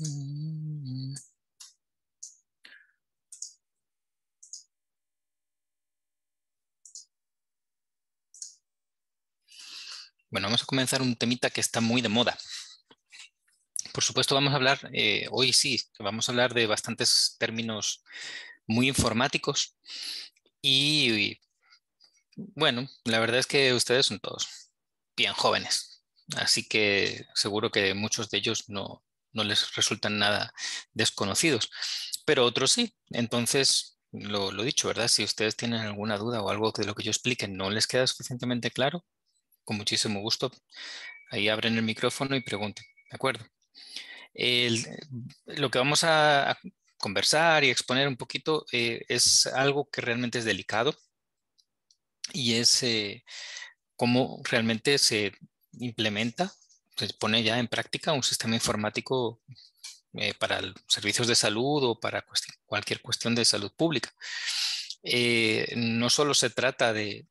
Mm. Bueno, vamos a comenzar un temita que está muy de moda. Por supuesto, vamos a hablar, eh, hoy sí, vamos a hablar de bastantes términos muy informáticos y, bueno, la verdad es que ustedes son todos bien jóvenes, así que seguro que muchos de ellos no, no les resultan nada desconocidos, pero otros sí. Entonces, lo, lo dicho, ¿verdad? Si ustedes tienen alguna duda o algo de lo que yo explique no les queda suficientemente claro, con muchísimo gusto, ahí abren el micrófono y pregunten, ¿de acuerdo? lo que vamos a, conversar y exponer un poquito eh, es algo que realmente es delicado y es eh, cómo realmente se implementa, se pone ya en práctica un sistema informático eh, para servicios de salud o para cualquier cuestión de salud pública. no solo se trata de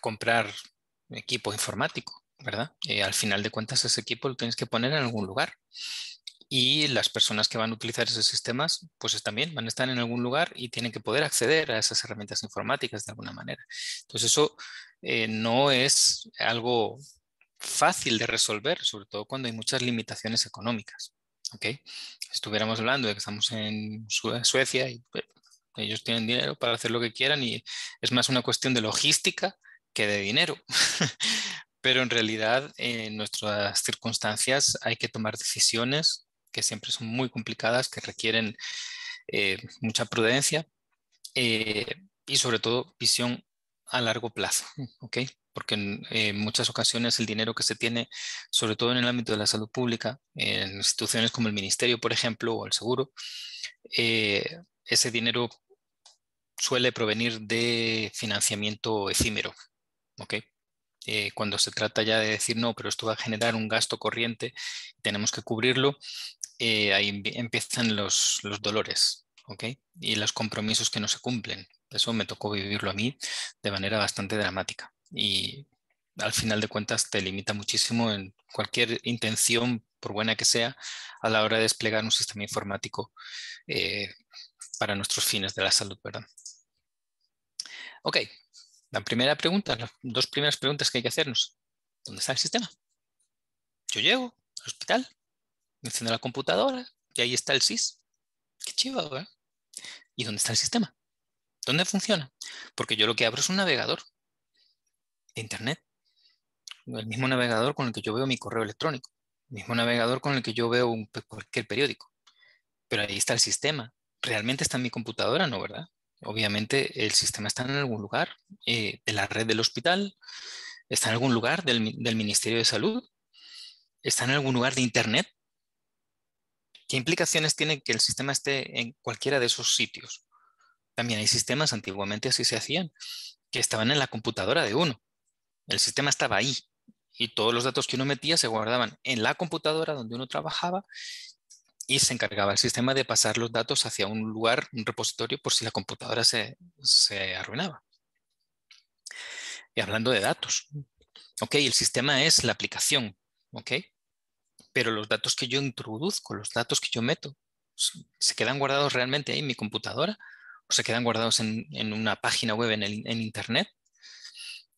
comprar equipo informático, ¿verdad? al final de cuentas ese equipo lo tienes que poner en algún lugar y las personas que van a utilizar esos sistemas, pues también van a estar en algún lugar y tienen que poder acceder a esas herramientas informáticas de alguna manera. Entonces eso eh, no es algo fácil de resolver, sobre todo cuando hay muchas limitaciones económicas. ¿okay? Estuviéramos hablando de que estamos en Suecia y pues, ellos tienen dinero para hacer lo que quieran y es más una cuestión de logística que de dinero. Pero en realidad en nuestras circunstancias hay que tomar decisiones que siempre son muy complicadas, que requieren eh, mucha prudencia eh, y sobre todo visión a largo plazo, ¿ok? Porque en, muchas ocasiones el dinero que se tiene, sobre todo en el ámbito de la salud pública, en instituciones como el ministerio, por ejemplo, o el seguro, eh, ese dinero suele provenir de financiamiento efímero. Eh, cuando se trata ya de decir, no, pero esto va a generar un gasto corriente, tenemos que cubrirlo, eh, ahí empiezan los, dolores. Y los compromisos que no se cumplen. Eso me tocó vivirlo a mí de manera bastante dramática. Y al final de cuentas te limita muchísimo en cualquier intención, por buena que sea, a la hora de desplegar un sistema informático eh, para nuestros fines de la salud, ¿verdad? Ok, la primera pregunta, las dos primeras preguntas que hay que hacernos. ¿Dónde está el sistema? Yo llego al hospital, me enciendo la computadora y ahí está el SIS. Qué chido, ¿verdad? ¿Y dónde está el sistema? ¿Dónde funciona? Porque yo lo que abro es un navegador Internet. El mismo navegador con el que yo veo mi correo electrónico. El mismo navegador con el que yo veo cualquier periódico. Pero ahí está el sistema. ¿Realmente está en mi computadora? No, ¿verdad? Obviamente el sistema está en algún lugar eh, de la red del hospital, está en algún lugar del, Ministerio de Salud, está en algún lugar de Internet. ¿Qué implicaciones tiene que el sistema esté en cualquiera de esos sitios? También hay sistemas, antiguamente así se hacían, que estaban en la computadora de uno. El sistema estaba ahí y todos los datos que uno metía se guardaban en la computadora donde uno trabajaba y se encargaba el sistema de pasar los datos hacia un lugar, un repositorio, por si la computadora se, arruinaba. Y hablando de datos, ok, el sistema es la aplicación, ok, pero los datos que yo introduzco, los datos que yo meto, ¿se quedan guardados realmente ahí en mi computadora o se quedan guardados en, una página web en, en Internet?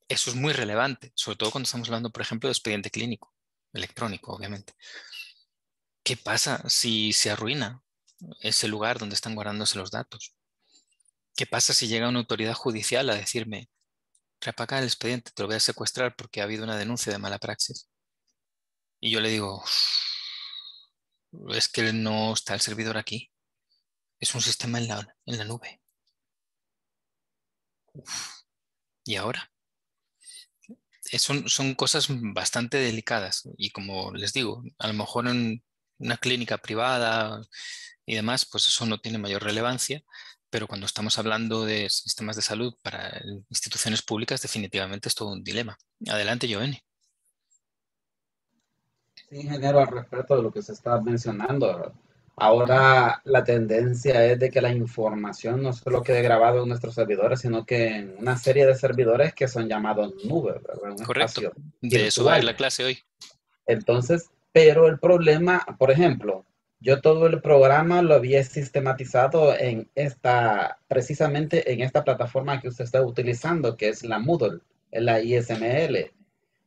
Eso es muy relevante, sobre todo cuando estamos hablando, por ejemplo, de expediente clínico, electrónico, obviamente. ¿Qué pasa si se arruina ese lugar donde están guardándose los datos? ¿Qué pasa si llega una autoridad judicial a decirme, repaga el expediente, te lo voy a secuestrar porque ha habido una denuncia de mala praxis? Y yo le digo, es que no está el servidor aquí. Es un sistema en la nube. ¿Y ahora? Son, son, cosas bastante delicadas y como les digo, a lo mejor en, una clínica privada y demás, pues eso no tiene mayor relevancia, pero cuando estamos hablando de sistemas de salud para instituciones públicas, definitivamente es todo un dilema. Adelante, Giovanni. Sí, ingeniero, al respecto de lo que se está mencionando, ahora la tendencia es de que la información no solo quede grabada en nuestros servidores, sino que en una serie de servidores que son llamados nubes, Correcto. De eso va la clase hoy. Entonces, pero el problema, por ejemplo, yo todo el programa lo había sistematizado en esta, precisamente en esta plataforma que usted está utilizando, que es la Moodle, la ISML.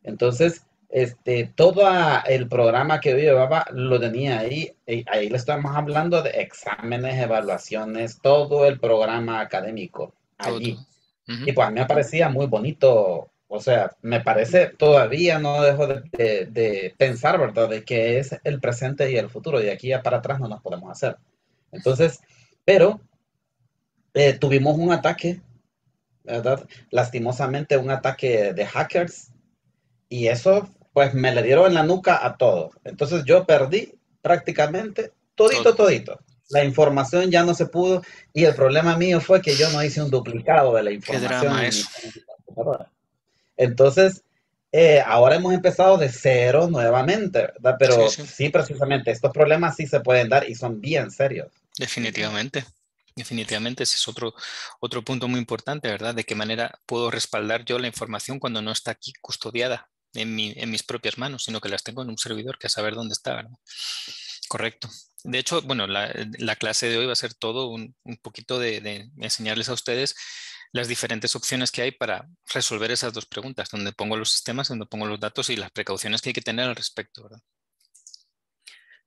Entonces, este, todo el programa que yo llevaba lo tenía ahí. Ahí le estamos hablando de exámenes, evaluaciones, todo el programa académico allí. Y pues a mí me parecía muy bonito. O sea, me parece, todavía no dejo de, pensar, ¿verdad? De que es el presente y el futuro. De aquí para atrás no nos podemos hacer. Entonces, pero eh, tuvimos un ataque, ¿verdad? Lastimosamente un ataque de hackers. Y eso pues me le dieron en la nuca a todos. Entonces yo perdí prácticamente todito, todito. La información ya no se pudo y el problema mío fue que yo no hice un duplicado de la información. Entonces, eh, ahora hemos empezado de cero nuevamente, ¿verdad? Pero sí, precisamente, estos problemas sí se pueden dar y son bien serios. Definitivamente. Definitivamente ese es otro, otro punto muy importante, ¿verdad? De qué manera puedo respaldar yo la información cuando no está aquí custodiada en, mis propias manos, sino que las tengo en un servidor que a saber dónde está. Correcto. De hecho, bueno, la, clase de hoy va a ser todo un, poquito de, enseñarles a ustedes las diferentes opciones que hay para resolver esas dos preguntas, donde pongo los sistemas, donde pongo los datos y las precauciones que hay que tener al respecto.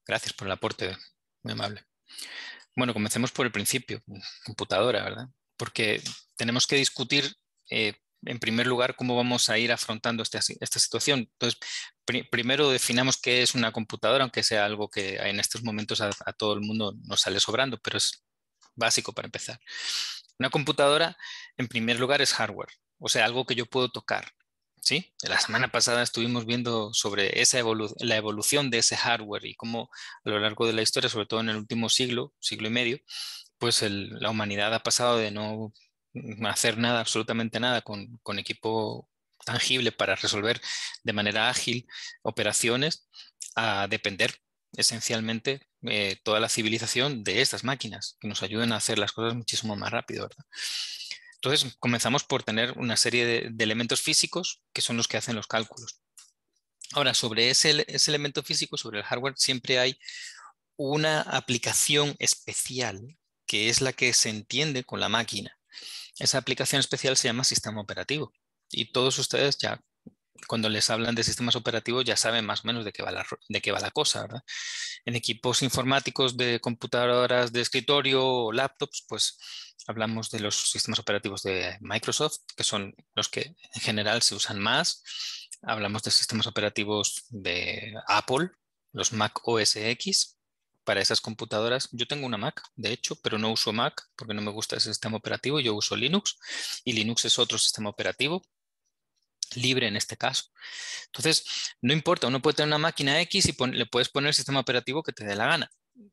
Gracias por el aporte, muy amable. Bueno, comencemos por el principio, computadora, ¿verdad? Porque tenemos que discutir eh, en primer lugar, cómo vamos a ir afrontando esta, esta situación. Entonces, primero definamos qué es una computadora, aunque sea algo que en estos momentos a, todo el mundo nos sale sobrando, pero es básico para empezar. Una computadora, en primer lugar, es hardware, o sea, algo que yo puedo tocar. ¿sí? La semana pasada estuvimos viendo sobre esa la evolución de ese hardware y cómo a lo largo de la historia, sobre todo en el último siglo, siglo y medio, pues la humanidad ha pasado de no hacer nada, absolutamente nada con, equipo tangible para resolver de manera ágil operaciones a depender esencialmente eh, toda la civilización de estas máquinas que nos ayuden a hacer las cosas muchísimo más rápido. Entonces comenzamos por tener una serie de, elementos físicos que son los que hacen los cálculos. Ahora, sobre ese, ese elemento físico, sobre el hardware, siempre hay una aplicación especial que es la que se entiende con la máquina. Esa aplicación especial se llama sistema operativo y todos ustedes ya cuando les hablan de sistemas operativos ya saben más o menos de qué va la, de qué va la cosa. En equipos informáticos de computadoras de escritorio o laptops, pues hablamos de los sistemas operativos de Microsoft, que son los que en general se usan más. Hablamos de sistemas operativos de Apple, los Mac OS X, para esas computadoras. Yo tengo una Mac, de hecho, pero no uso Mac porque no me gusta ese sistema operativo. Yo uso Linux y Linux es otro sistema operativo libre en este caso. Entonces, no importa, uno puede tener una máquina X y le puedes poner el sistema operativo que te dé la gana,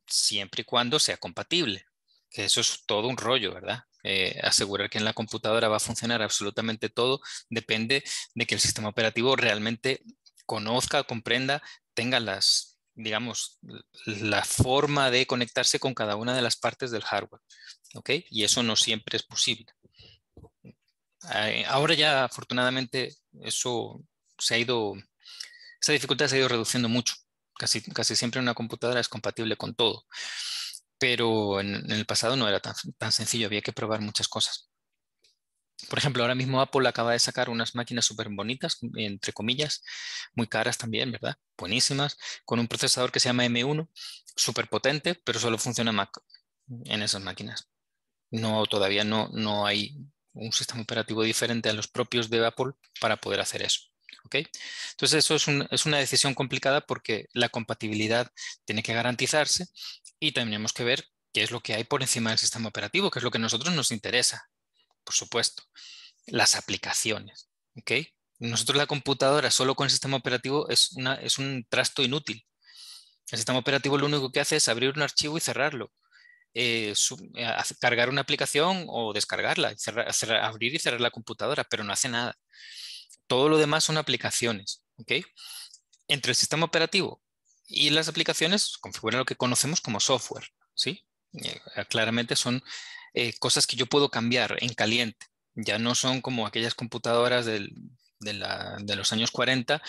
siempre y cuando sea compatible, que eso es todo un rollo, ¿verdad? Eh, asegurar que en la computadora va a funcionar absolutamente todo depende de que el sistema operativo realmente conozca, comprenda, tenga las digamos, la forma de conectarse con cada una de las partes del hardware. ¿Ok? Y eso no siempre es posible. Ahora ya, afortunadamente, eso se ha ido, esa dificultad se ha ido reduciendo mucho. Casi, casi siempre una computadora es compatible con todo. Pero en, el pasado no era tan, tan sencillo, había que probar muchas cosas. Por ejemplo, ahora mismo Apple acaba de sacar unas máquinas súper bonitas, entre comillas, muy caras también, ¿verdad? Buenísimas, con un procesador que se llama M1, súper potente, pero solo funciona Mac en esas máquinas. No, todavía no, no hay un sistema operativo diferente a los propios de Apple para poder hacer eso. ¿ok? Entonces, eso es, es una decisión complicada porque la compatibilidad tiene que garantizarse y tenemos que ver qué es lo que hay por encima del sistema operativo, que es lo que a nosotros nos interesa por supuesto. Las aplicaciones, ¿ok? Nosotros la computadora solo con el sistema operativo es, una, es un trasto inútil. El sistema operativo lo único que hace es abrir un archivo y cerrarlo. Eh, eh, cargar una aplicación o descargarla, abrir y cerrar la computadora, pero no hace nada. Todo lo demás son aplicaciones. ¿ok? Entre el sistema operativo y las aplicaciones configuran lo que conocemos como software. ¿sí? Eh, claramente son eh, cosas que yo puedo cambiar en caliente. Ya no son como aquellas computadoras de, los años 40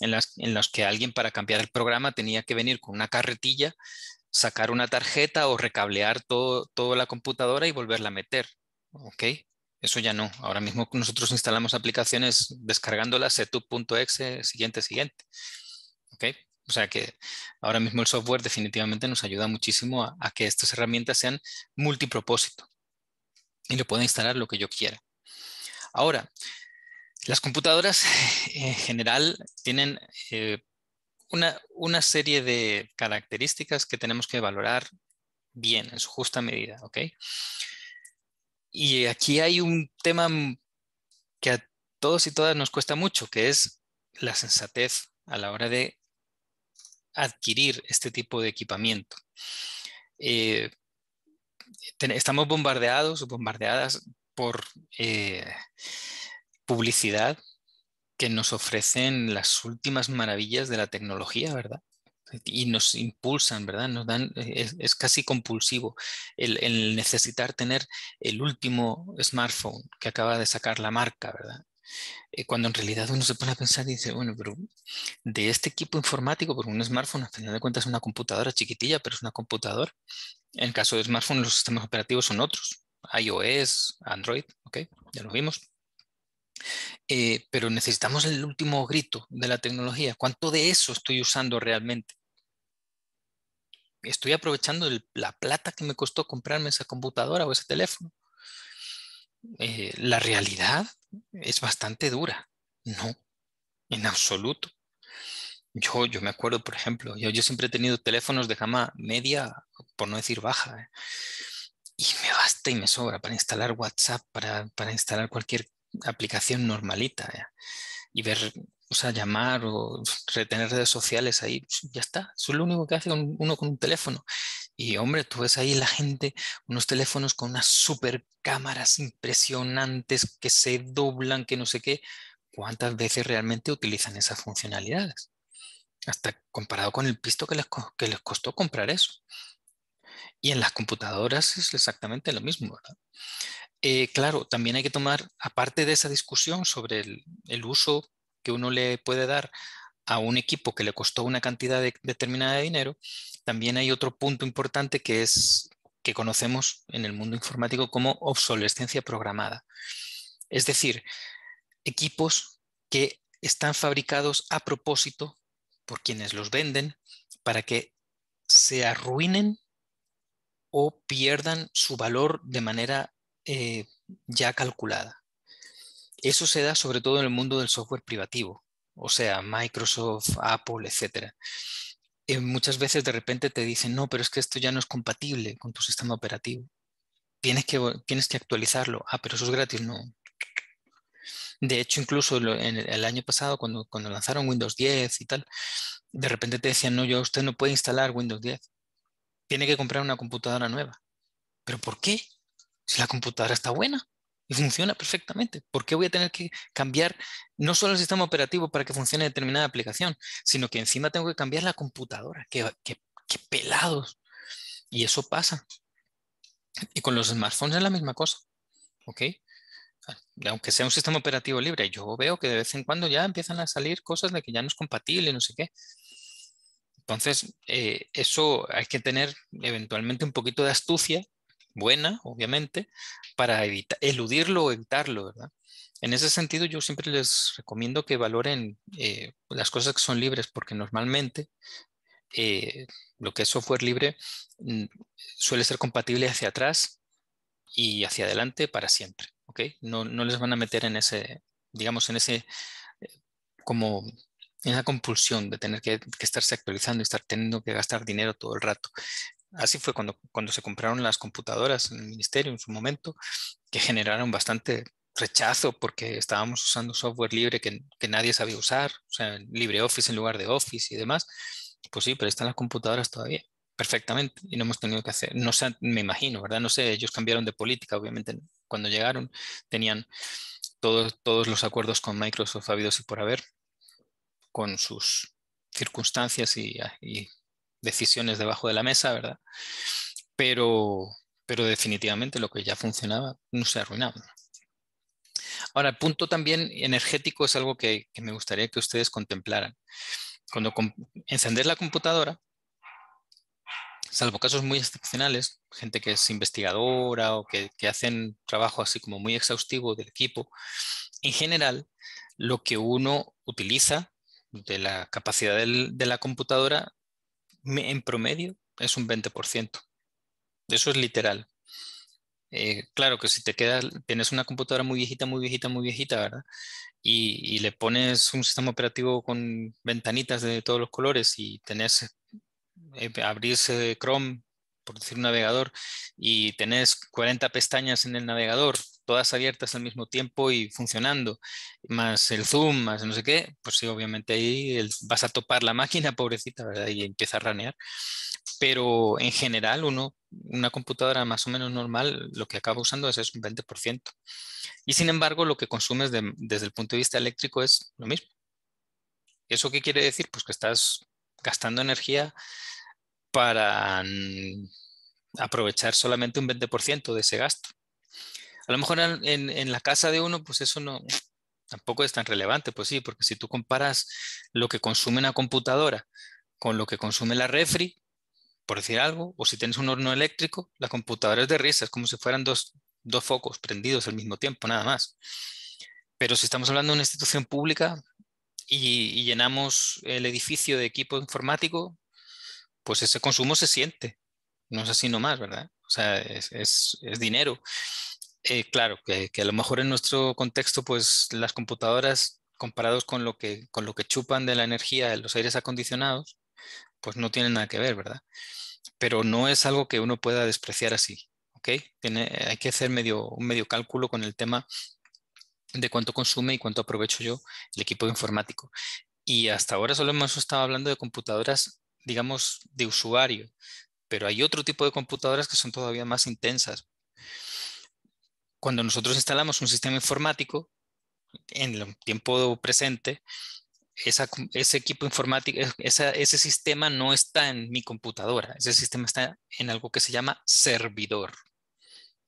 en las, que alguien para cambiar el programa tenía que venir con una carretilla sacar una tarjeta o recablear todo, toda la computadora y volverla a meter. ¿Ok? Eso ya no. Ahora mismo nosotros instalamos aplicaciones descargándolas setup.exe siguiente, siguiente. ¿Ok? O sea que ahora mismo el software definitivamente nos ayuda muchísimo a, que estas herramientas sean multipropósito y lo pueda instalar lo que yo quiera. Ahora, las computadoras en general tienen eh, una, una, serie de características que tenemos que valorar bien, en su justa medida, ¿ok? Y aquí hay un tema que a todos y todas nos cuesta mucho, que es la sensatez a la hora de adquirir este tipo de equipamiento. Eh, estamos bombardeados o bombardeadas por eh, publicidad que nos ofrecen las últimas maravillas de la tecnología, ¿verdad? Y nos impulsan, ¿verdad? Nos dan, es, casi compulsivo el, necesitar tener el último smartphone que acaba de sacar la marca, ¿verdad? Eh, cuando en realidad uno se pone a pensar y dice, bueno, pero de este equipo informático, por un smartphone, al final de cuentas es una computadora chiquitilla, pero es una computadora. En el caso de smartphone, los sistemas operativos son otros, iOS, Android, ¿ok? Ya lo vimos. Eh, pero necesitamos el último grito de la tecnología. ¿Cuánto de eso estoy usando realmente? ¿Estoy aprovechando la plata que me costó comprarme esa computadora o ese teléfono? Eh, la realidad es bastante dura. No, en absoluto. Yo, yo me acuerdo, por ejemplo, yo, yo siempre he tenido teléfonos de gama media, por no decir baja, ¿eh? y me basta y me sobra para instalar WhatsApp, para, para instalar cualquier aplicación normalita ¿eh? y ver, o sea, llamar o retener redes sociales ahí, pues, ya está. Eso es lo único que hace uno con un teléfono. Y hombre, tú ves ahí la gente, unos teléfonos con unas super cámaras impresionantes que se doblan, que no sé qué. ¿Cuántas veces realmente utilizan esas funcionalidades? Hasta comparado con el pisto que les, que les costó comprar eso. Y en las computadoras es exactamente lo mismo, ¿verdad? Eh, claro, también hay que tomar, aparte de esa discusión sobre el, uso que uno le puede dar a un equipo que le costó una cantidad determinada de dinero, también hay otro punto importante que es que conocemos en el mundo informático como obsolescencia programada. Es decir, equipos que están fabricados a propósito por quienes los venden para que se arruinen o pierdan su valor de manera eh, ya calculada. Eso se da sobre todo en el mundo del software privativo, o sea, Microsoft, Apple, etc. Eh, muchas veces de repente te dicen, no, pero es que esto ya no es compatible con tu sistema operativo. Tienes que, tienes que actualizarlo. Ah, pero eso es gratis, no. De hecho, incluso el año pasado, cuando, cuando lanzaron Windows 10 y tal, de repente te decían, no, yo usted no puede instalar Windows 10. Tiene que comprar una computadora nueva. ¿Pero por qué? Si la computadora está buena y funciona perfectamente, ¿por qué voy a tener que cambiar no solo el sistema operativo para que funcione determinada aplicación, sino que encima tengo que cambiar la computadora? ¡Qué, pelados! Y eso pasa. Y con los smartphones es la misma cosa. ¿Ok? Aunque sea un sistema operativo libre, yo veo que de vez en cuando ya empiezan a salir cosas de que ya no es compatible, no sé qué. Entonces, eh, eso hay que tener eventualmente un poquito de astucia buena, obviamente, para evitar, eludirlo o evitarlo, ¿verdad? En ese sentido, yo siempre les recomiendo que valoren eh, las cosas que son libres, porque normalmente eh, lo que es software libre mm, suele ser compatible hacia atrás y hacia adelante para siempre, ¿ok? No, les van a meter en ese, digamos, en ese, eh, como en esa compulsión de tener que, que, estarse actualizando y estar teniendo que gastar dinero todo el rato. Así fue cuando, cuando se compraron las computadoras en el ministerio en su momento, que generaron bastante rechazo porque estábamos usando software libre que, nadie sabía usar, o sea, LibreOffice en lugar de Office y demás. Pues sí, pero están las computadoras todavía perfectamente y no hemos tenido que hacer, no sé, me imagino, ¿verdad? No sé, ellos cambiaron de política, obviamente cuando llegaron tenían todos, todos los acuerdos con Microsoft habidos y por haber, con sus circunstancias y decisiones debajo de la mesa, ¿verdad? Pero, pero definitivamente lo que ya funcionaba no se arruinaba. Ahora, el punto también energético es algo que, me gustaría que ustedes contemplaran. Cuando encender la computadora, salvo casos muy excepcionales, gente que es investigadora o que, hacen trabajo así como muy exhaustivo del equipo, en general lo que uno utiliza de la capacidad de la computadora en promedio es un 20%. Eso es literal. Eh, claro que si te quedas, tienes una computadora muy viejita, muy viejita, muy viejita, ¿verdad? Y, le pones un sistema operativo con ventanitas de todos los colores y tenés, eh, abrirse Chrome, por decir un navegador, y tenés 40 pestañas en el navegador, todas abiertas al mismo tiempo y funcionando, más el zoom, más no sé qué, pues sí, obviamente ahí vas a topar la máquina, pobrecita, ¿verdad? Y empieza a ranear pero en general uno, una computadora más o menos normal, lo que acaba usando es, un 20%. Y sin embargo, lo que consumes desde el punto de vista eléctrico es lo mismo. ¿Eso qué quiere decir? Pues que estás gastando energía para aprovechar solamente un 20% de ese gasto. A lo mejor en, la casa de uno, pues eso no tampoco es tan relevante, pues sí, porque si tú comparas lo que consume una computadora con lo que consume la refri, por decir algo, o si tienes un horno eléctrico, la computadora es de risa, es como si fueran dos, focos prendidos al mismo tiempo, nada más. Pero si estamos hablando de una institución pública y, llenamos el edificio de equipo informático, pues ese consumo se siente. No es así nomás, ¿verdad? O sea, es, dinero. Eh, claro, que, a lo mejor en nuestro contexto, pues las computadoras, comparados con lo que, con lo que chupan de la energía de los aires acondicionados, pues no tienen nada que ver, ¿verdad? pero no es algo que uno pueda despreciar así. ¿ok? Hay que hacer medio, un medio cálculo con el tema de cuánto consume y cuánto aprovecho yo el equipo informático. Y hasta ahora solo hemos estado hablando de computadoras, digamos, de usuario, pero hay otro tipo de computadoras que son todavía más intensas. Cuando nosotros instalamos un sistema informático, en el tiempo presente, ese equipo informático, ese sistema no está en mi computadora, ese sistema está en algo que se llama servidor.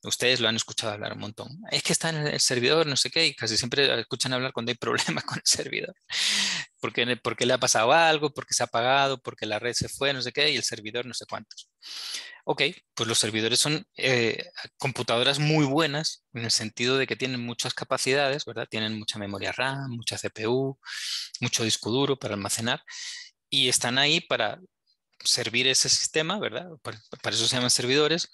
Ustedes lo han escuchado hablar un montón. Es que está en el servidor, no sé qué, y casi siempre escuchan hablar cuando hay problemas con el servidor. Porque, porque le ha pasado algo, porque se ha apagado, porque la red se fue, no sé qué, y el servidor no sé cuántos. Ok, pues los servidores son eh, computadoras muy buenas en el sentido de que tienen muchas capacidades, ¿verdad? Tienen mucha memoria RAM, mucha CPU, mucho disco duro para almacenar y están ahí para servir ese sistema, ¿verdad? Para, eso se llaman servidores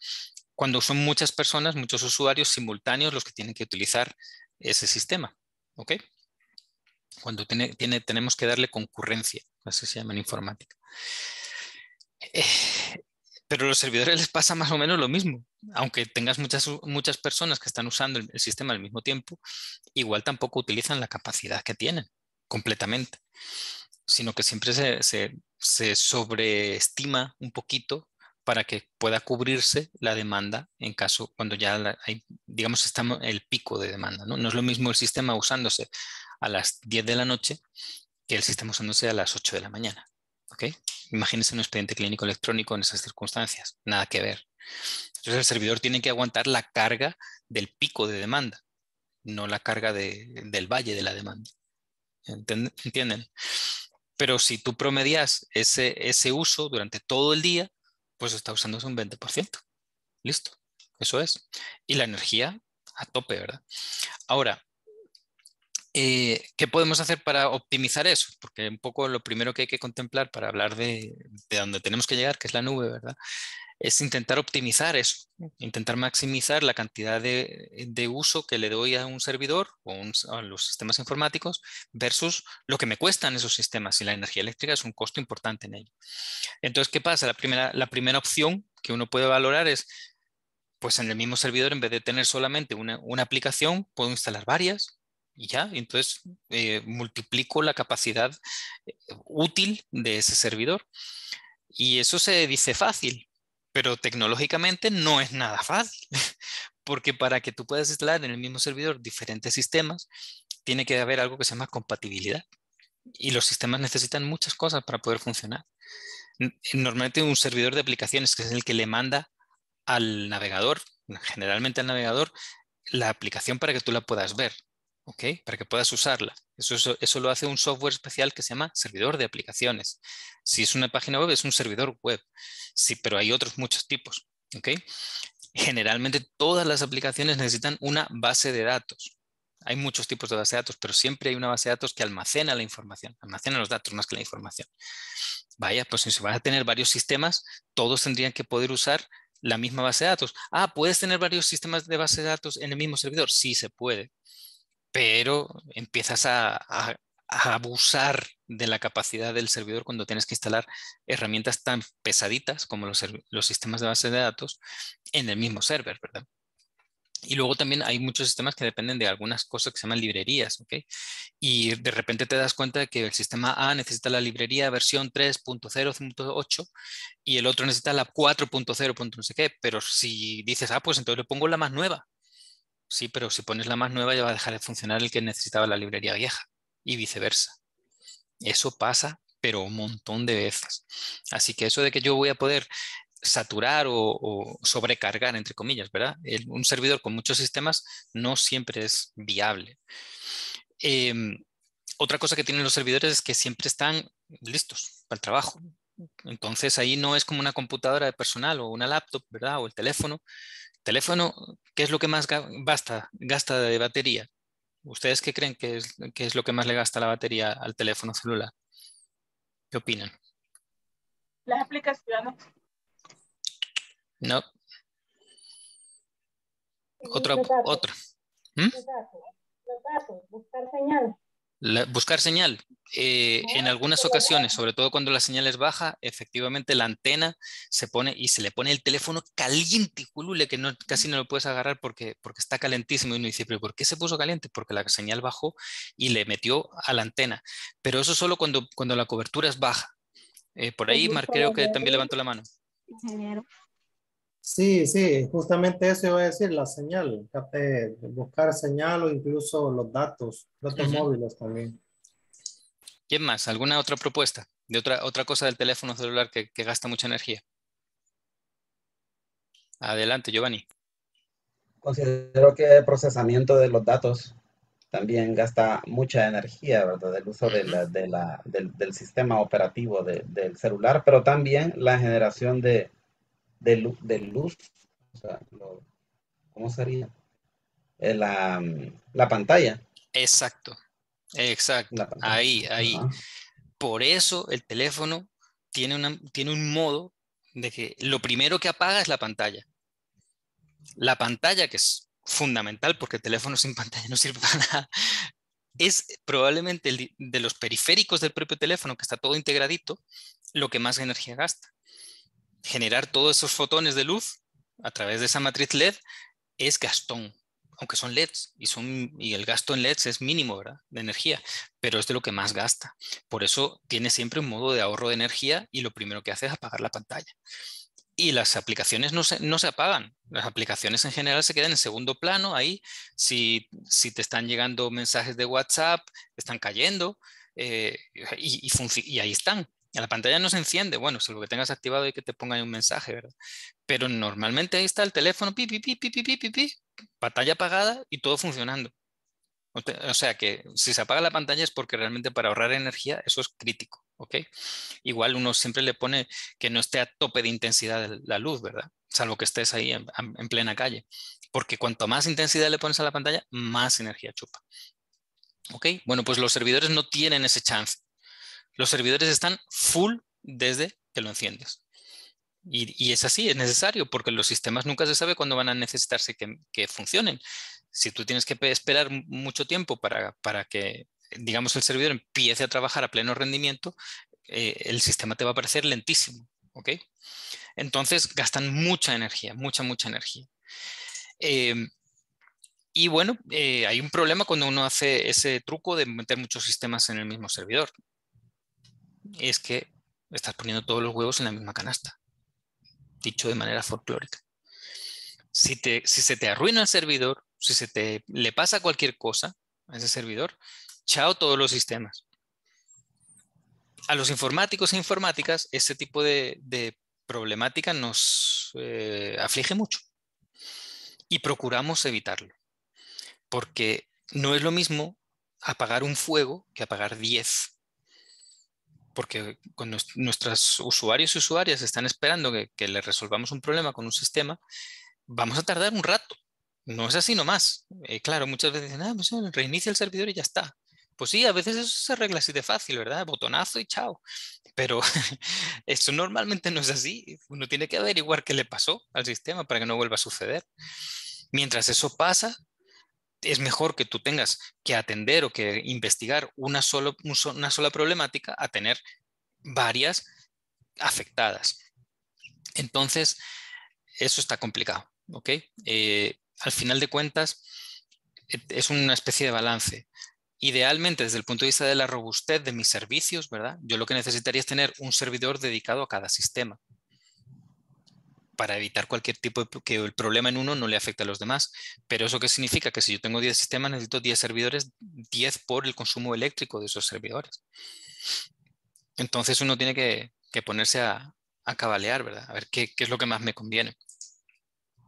cuando son muchas personas, muchos usuarios simultáneos los que tienen que utilizar ese sistema. ¿Ok? Cuando tiene, tenemos que darle concurrencia, así se llama en informática. Eh, pero a los servidores les pasa más o menos lo mismo. Aunque tengas muchas, muchas personas que están usando el, sistema al mismo tiempo, igual tampoco utilizan la capacidad que tienen completamente, sino que siempre se, se, se sobreestima un poquito para que pueda cubrirse la demanda en caso cuando ya hay, digamos, estamos el pico de demanda. ¿no? no es lo mismo el sistema usándose a las 10 de la noche que el sistema usándose a las 8 de la mañana. ¿ok? Imagínense un expediente clínico electrónico en esas circunstancias. Nada que ver. Entonces el servidor tiene que aguantar la carga del pico de demanda, no la carga del valle de la demanda. ¿Entienden? Pero si tú promedias ese, ese uso durante todo el día, pues está usándose un 20%. Listo, eso es. Y la energía a tope, ¿verdad? Ahora, eh, ¿qué podemos hacer para optimizar eso? Porque un poco lo primero que hay que contemplar para hablar de, de dónde tenemos que llegar, que es la nube, ¿verdad? Es intentar optimizar eso, intentar maximizar la cantidad de, uso que le doy a un servidor o a los sistemas informáticos versus lo que me cuestan esos sistemas y la energía eléctrica es un costo importante en ello. Entonces, ¿qué pasa? La primera, la primera opción que uno puede valorar es, pues en el mismo servidor, en vez de tener solamente una, aplicación, puedo instalar varias y ya, entonces eh, multiplico la capacidad eh, útil de ese servidor. Y eso se dice fácil, pero tecnológicamente no es nada fácil, porque para que tú puedas instalar en el mismo servidor diferentes sistemas, tiene que haber algo que se llama compatibilidad. Y los sistemas necesitan muchas cosas para poder funcionar. Normalmente un servidor de aplicaciones, que es el que le manda al navegador, generalmente al navegador, la aplicación para que tú la puedas ver. ¿Ok? Para que puedas usarla. Eso, eso, lo hace un software especial que se llama servidor de aplicaciones. Si es una página web, es un servidor web. Sí, pero hay otros muchos tipos, ¿ok? Generalmente todas las aplicaciones necesitan una base de datos. Hay muchos tipos de base de datos, pero siempre hay una base de datos que almacena la información, almacena los datos más que la información. Vaya, pues si vas a tener varios sistemas, todos tendrían que poder usar la misma base de datos. Ah, ¿puedes tener varios sistemas de base de datos en el mismo servidor? Sí, se puede pero empiezas a, abusar de la capacidad del servidor cuando tienes que instalar herramientas tan pesaditas como los, sistemas de base de datos en el mismo server, ¿verdad? Y luego también hay muchos sistemas que dependen de algunas cosas que se llaman librerías, ¿ok? Y de repente te das cuenta de que el sistema A necesita la librería versión 3.0.8 y el otro necesita la 4.0. no sé qué, pero si dices, ah, pues entonces le pongo la más nueva, Sí, pero si pones la más nueva ya va a dejar de funcionar el que necesitaba la librería vieja y viceversa. Eso pasa, pero un montón de veces. Así que eso de que yo voy a poder saturar o, sobrecargar, entre comillas, ¿verdad? un servidor con muchos sistemas no siempre es viable. Em, otra cosa que tienen los servidores es que siempre están listos para el trabajo. Entonces ahí no es como una computadora de personal o una laptop, ¿verdad? O el teléfono, Teléfono, ¿qué es lo que más gasta, gasta de batería? ¿Ustedes qué creen que es, es lo que más le gasta la batería al teléfono celular? ¿Qué opinan? Las aplicaciones. No. Otra. otra. ¿Mm? Los datos, los datos, buscar buscar señal. Eh, en algunas ocasiones, sobre todo cuando la señal es baja, efectivamente la antena se pone y se le pone el teléfono caliente, culule, que no, casi no lo puedes agarrar porque, porque está calentísimo. Y uno dice, ¿pero por qué se puso caliente? Porque la señal bajó y le metió a la antena. Pero eso solo cuando, cuando la cobertura es baja. Eh, por ahí, Mar, creo que también levantó la mano. Sí, sí, justamente eso iba a decir, la señal, buscar señal o incluso los datos, datos móviles también. ¿Quién más? ¿Alguna otra propuesta de otra, otra cosa del teléfono celular que, gasta mucha energía? Adelante, Giovanni. Considero que el procesamiento de los datos también gasta mucha energía, ¿verdad? El uso de del, sistema operativo del celular, pero también la generación de, de, luz, o sea, ¿cómo sería? Eh, la, la, pantalla. Exacto, exacto. Ahí, ahí. Por eso el teléfono tiene, una, tiene un modo de que lo primero que apaga es la pantalla. La pantalla, que es fundamental porque el teléfono sin pantalla no sirve para nada, es probablemente el de los periféricos del propio teléfono, que está todo integradito, lo que más energía gasta generar todos esos fotones de luz a través de esa matriz LED es gastón, aunque son LEDs y, el gasto en LEDs es mínimo de energía, pero es de lo que más gasta. Por eso tiene siempre un modo de ahorro de energía y lo primero que hace es apagar la pantalla. Y las aplicaciones no se, no se apagan. Las aplicaciones en general se quedan en segundo plano. Ahí, si, si te están llegando mensajes de WhatsApp, están cayendo eh, y, y ahí están la pantalla no se enciende, bueno, si lo que tengas activado y que te ponga un mensaje, ¿verdad? Pero normalmente ahí está el teléfono, pi, pi, pi, pi, pi, pi, pi, pantalla apagada y todo funcionando. O sea que si se apaga la pantalla es porque realmente para ahorrar energía eso es crítico, ¿ok? Igual uno siempre le pone que no esté a tope de intensidad la luz, ¿verdad? Salvo que estés ahí en, en plena calle. Porque cuanto más intensidad le pones a la pantalla, más energía chupa. ¿Ok? Bueno, pues los servidores no tienen ese chance. Los servidores están full desde que lo enciendes. Y, es así, es necesario, porque los sistemas nunca se sabe cuándo van a necesitarse que, funcionen. Si tú tienes que esperar mucho tiempo para, que, digamos, el servidor empiece a trabajar a pleno rendimiento, eh, el sistema te va a parecer lentísimo. Entonces gastan mucha energía, mucha, mucha energía. Em, y bueno, eh, hay un problema cuando uno hace ese truco de meter muchos sistemas en el mismo servidor es que estás poniendo todos los huevos en la misma canasta, dicho de manera folclórica. Si, si se te arruina el servidor, si se te le pasa cualquier cosa a ese servidor, chao todos los sistemas. A los informáticos e informáticas, este tipo de, problemática nos eh, aflige mucho y procuramos evitarlo, porque no es lo mismo apagar un fuego que apagar 10. Porque cuando nuestros usuarios y usuarias están esperando que, que resolvamos un problema con un sistema, vamos a tardar un rato. No es así nomás. Eh, claro, muchas veces dicen, ah, pues reinicia el servidor y ya está. Pues sí, a veces eso se arregla así de fácil, ¿verdad? Botonazo y chao. Pero eso normalmente no es así. Uno tiene que averiguar qué le pasó al sistema para que no vuelva a suceder. Mientras eso pasa, es mejor que tú tengas que atender o que investigar una, una sola problemática a tener varias afectadas. Entonces, eso está complicado. Eh, al final de cuentas, e, es una especie de balance. Idealmente, desde el punto de vista de la robustez de mis servicios, ¿verdad? Yo lo que necesitaría es tener un servidor dedicado a cada sistema para evitar cualquier tipo de que el problema en uno no le afecte a los demás. Pero eso qué significa? Que si yo tengo 10 sistemas, necesito 10 servidores, 10 por el consumo eléctrico de esos servidores. Entonces uno tiene que, ponerse a, cabalear, ¿verdad? A ver qué, es lo que más me conviene.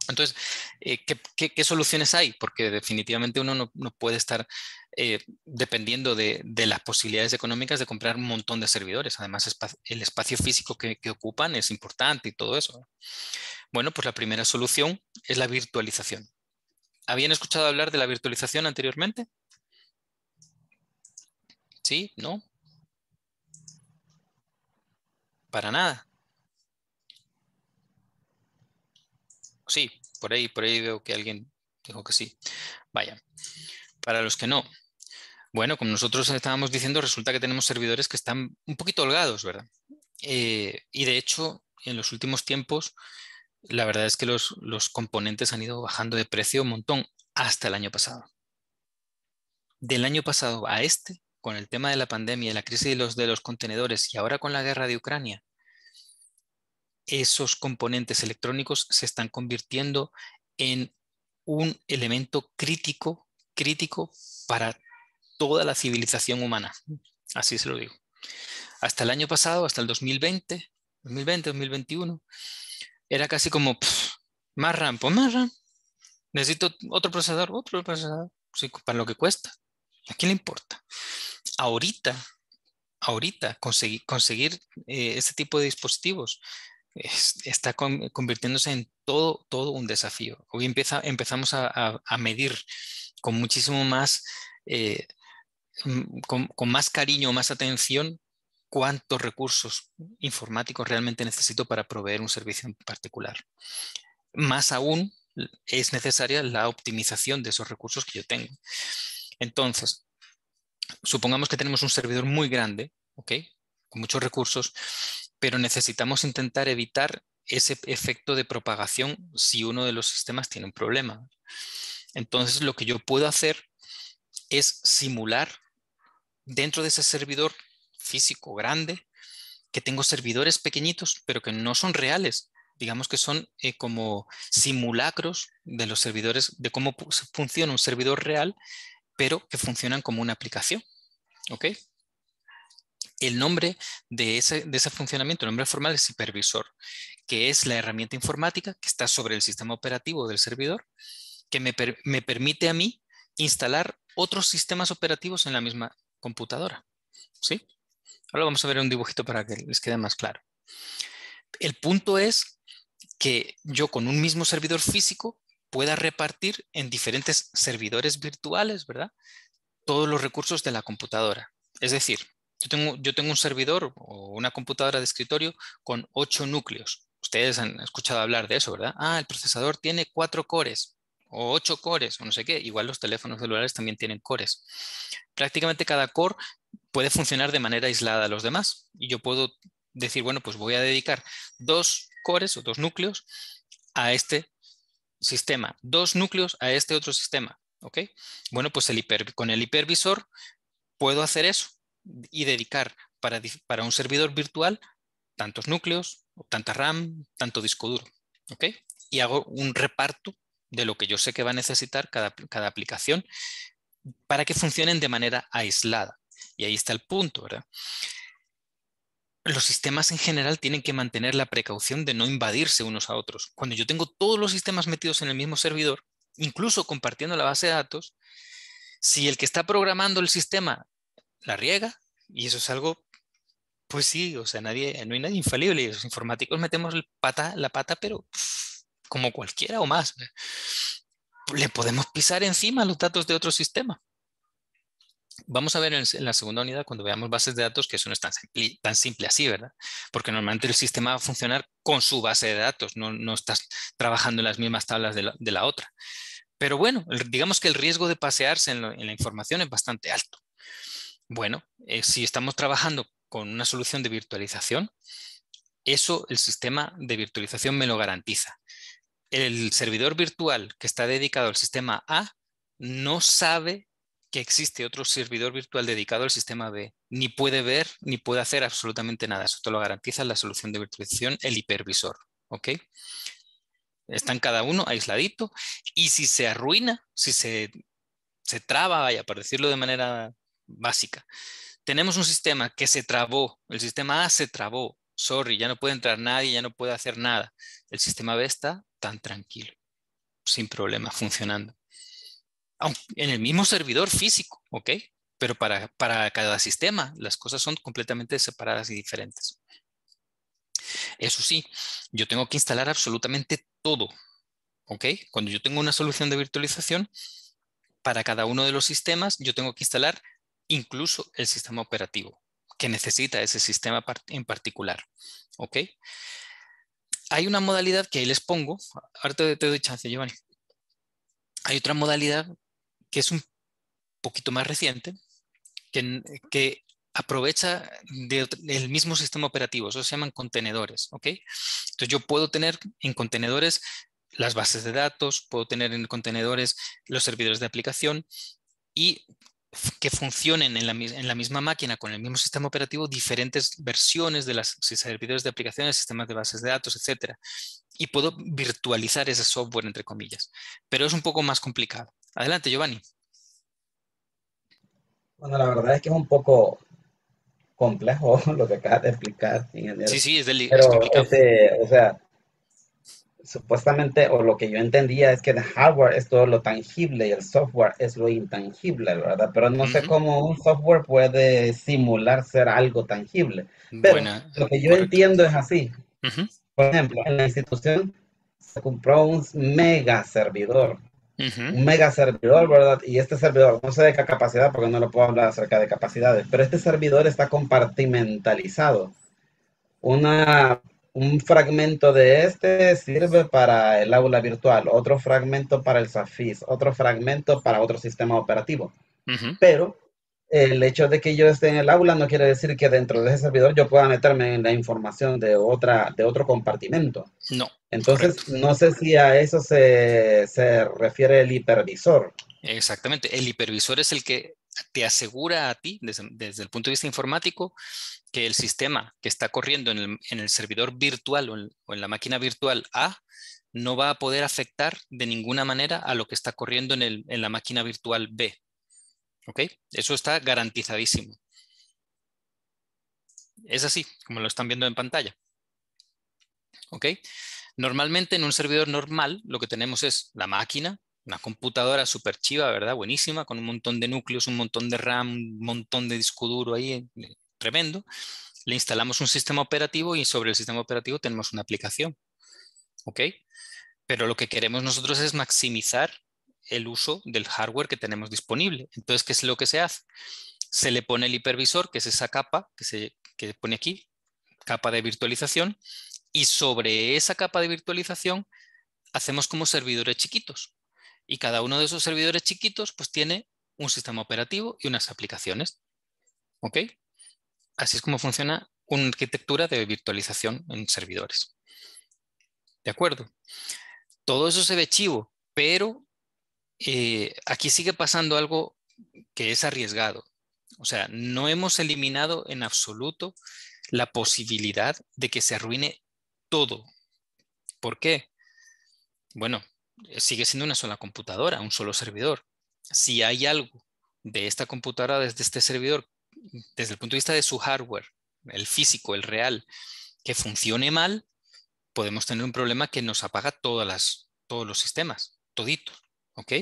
Entonces, eh, ¿qué, soluciones hay? Porque definitivamente uno no, puede estar eh, dependiendo de, las posibilidades económicas de comprar un montón de servidores. Además, el espacio físico que, ocupan es importante y todo eso. Bueno, pues la primera solución es la virtualización. ¿Habían escuchado hablar de la virtualización anteriormente? ¿Sí? ¿No? Para nada. Sí, por ahí, por ahí veo que alguien dijo que sí. Vaya. Para los que no. Bueno, como nosotros estábamos diciendo, resulta que tenemos servidores que están un poquito holgados, ¿verdad? Eh, y de hecho, en los últimos tiempos, la verdad es que los, los componentes han ido bajando de precio un montón hasta el año pasado. Del año pasado a este, con el tema de la pandemia, la crisis de los, de los contenedores y ahora con la guerra de Ucrania, esos componentes electrónicos se están convirtiendo en un elemento crítico, crítico para toda la civilización humana. Así se lo digo. Hasta el año pasado, hasta el 2020, 2020, 2021, era casi como más RAM, pues más RAM. Necesito otro procesador, otro procesador, para lo que cuesta. ¿A quién le importa? Ahorita, ahorita conseguir, conseguir eh, este tipo de dispositivos está convirtiéndose en todo, todo un desafío. Hoy empieza, empezamos a, medir con muchísimo más, eh, mm, con, más cariño, más atención, cuántos recursos informáticos realmente necesito para proveer un servicio en particular. Más aún, es necesaria la optimización de esos recursos que yo tengo. Entonces, supongamos que tenemos un servidor muy grande. Con muchos recursos, pero necesitamos intentar evitar ese efecto de propagación si uno de los sistemas tiene un problema. Entonces, lo que yo puedo hacer es simular dentro de ese servidor físico grande que tengo servidores pequeñitos, pero que no son reales. Digamos que son eh, como simulacros de los servidores, de cómo funciona un servidor real, pero que funcionan como una aplicación. ¿Ok? El nombre de ese, funcionamiento, el nombre formal es hipervisor, que es la herramienta informática que está sobre el sistema operativo del servidor, que me, permite a mí instalar otros sistemas operativos en la misma computadora. ¿Sí? Ahora vamos a ver un dibujito para que les quede más claro. El punto es que yo con un mismo servidor físico pueda repartir en diferentes servidores virtuales, ¿verdad? Todos los recursos de la computadora. Es decir, yo tengo, yo tengo un servidor o una computadora de escritorio con ocho núcleos. Ustedes han escuchado hablar de eso, ¿verdad? Ah, el procesador tiene cuatro cores o ocho cores o no sé qué. Igual los teléfonos celulares también tienen cores. Prácticamente cada core puede funcionar de manera aislada a los demás. Y yo puedo decir, bueno, pues voy a dedicar dos cores o dos núcleos a este sistema, dos núcleos a este otro sistema. ¿Ok? Bueno, pues el con el hipervisor puedo hacer eso y dedicar para, para un servidor virtual tantos núcleos, tanta RAM, tanto disco duro. ¿ok? Y hago un reparto de lo que yo sé que va a necesitar cada, cada aplicación para que funcionen de manera aislada. Y ahí está el punto, ¿verdad? Los sistemas en general tienen que mantener la precaución de no invadirse unos a otros. Cuando yo tengo todos los sistemas metidos en el mismo servidor, incluso compartiendo la base de datos, Si el que está programando el sistema la riega, y eso es algo, pues sí, o sea, nadie, no hay nadie infalible, y los informáticos metemos el pata, la pata, pero como cualquiera o más. Le podemos pisar encima los datos de otro sistema. Vamos a ver en, la segunda unidad cuando veamos bases de datos que eso no es tan simple, tan simple así, ¿verdad? Porque normalmente el sistema va a funcionar con su base de datos, no, no estás trabajando en las mismas tablas de la, otra. Pero bueno, digamos que el riesgo de pasearse en, la información es bastante alto. Bueno, eh, si estamos trabajando con una solución de virtualización, eso el sistema de virtualización me lo garantiza. El servidor virtual que está dedicado al sistema A no sabe que existe otro servidor virtual dedicado al sistema B. Ni puede ver ni puede hacer absolutamente nada. Eso te lo garantiza la solución de virtualización, el hipervisor. ¿Ok? Están cada uno aisladito y si se arruina, si se, se traba, vaya, por decirlo de manera básica, tenemos un sistema que se trabó, el sistema A se trabó, sorry, ya no puede entrar nadie, ya no puede hacer nada. El sistema B está tan tranquilo, sin problema, funcionando en el mismo servidor físico, ¿ok? Pero para, para cada sistema las cosas son completamente separadas y diferentes. Eso sí, yo tengo que instalar absolutamente todo, ¿ok? Cuando yo tengo una solución de virtualización, para cada uno de los sistemas yo tengo que instalar incluso el sistema operativo que necesita ese sistema en particular, ¿ok? Hay una modalidad que ahí les pongo, ahora te, te doy chance, Giovanni. Hay otra modalidad que es un poquito más reciente, que, aprovecha del mismo sistema operativo, eso se llaman contenedores, ¿ok? Entonces yo puedo tener en contenedores las bases de datos, puedo tener en contenedores los servidores de aplicación y que funcionen en la, en la, misma máquina con el mismo sistema operativo diferentes versiones de los servidores de aplicaciones, sistemas de bases de datos, etc. Y puedo virtualizar ese software, entre comillas. Pero es un poco más complicado. Adelante, Giovanni. Bueno, la verdad es que es un poco complejo lo que acabas de explicar, ingeniero. Sí, sí, es, del, Pero, este, o sea, supuestamente, o lo que yo entendía es que el hardware es todo lo tangible y el software es lo intangible, ¿verdad? Pero no sé cómo un software puede simular ser algo tangible. Pero lo que yo entiendo es así. Por ejemplo, en la institución se compró un mega servidor un mega servidor, ¿verdad? Y este servidor, no sé de qué capacidad, porque no lo puedo hablar acerca de capacidades, pero este servidor está compartimentalizado. Una, un fragmento de este sirve para el aula virtual, otro fragmento para el SAFIS, otro fragmento para otro sistema operativo. Pero el hecho de que yo esté en el aula no quiere decir que dentro de ese servidor yo pueda meterme en la información de, otra, de otro compartimento. No. Entonces, no sé si a eso se, refiere el hipervisor. Exactamente. El hipervisor es el que te asegura a ti, desde, el punto de vista informático, que el sistema que está corriendo en el, servidor virtual o en, la máquina virtual A no va a poder afectar de ninguna manera a lo que está corriendo en, en la máquina virtual B. ¿Ok? Eso está garantizadísimo. Es así, como lo están viendo en pantalla. ¿Ok? Normalmente en un servidor normal lo que tenemos es la máquina, una computadora súper chiva, ¿verdad? Buenísima, con un montón de núcleos, un montón de RAM, un montón de disco duro ahí, tremendo. Le instalamos un sistema operativo y sobre el sistema operativo tenemos una aplicación. ¿Ok? Pero lo que queremos nosotros es maximizar el uso del hardware que tenemos disponible. Entonces, ¿qué es lo que se hace? Se le pone el hipervisor, que es esa capa que se pone aquí, capa de virtualización, y sobre esa capa de virtualización hacemos como servidores chiquitos. Y cada uno de esos servidores chiquitos pues tiene un sistema operativo y unas aplicaciones. ¿Ok? Así es como funciona una arquitectura de virtualización en servidores. ¿De acuerdo? Todo eso se ve chivo, pero eh, aquí sigue pasando algo que es arriesgado. O sea, no hemos eliminado en absoluto la posibilidad de que se arruine todo. ¿Por qué? Bueno, sigue siendo una sola computadora, un solo servidor. Si hay algo de esta computadora desde este servidor, desde el punto de vista de su hardware, el físico, el real, que funcione mal, podemos tener un problema que nos apaga todas las, todos los sistemas, toditos. ¿Ok?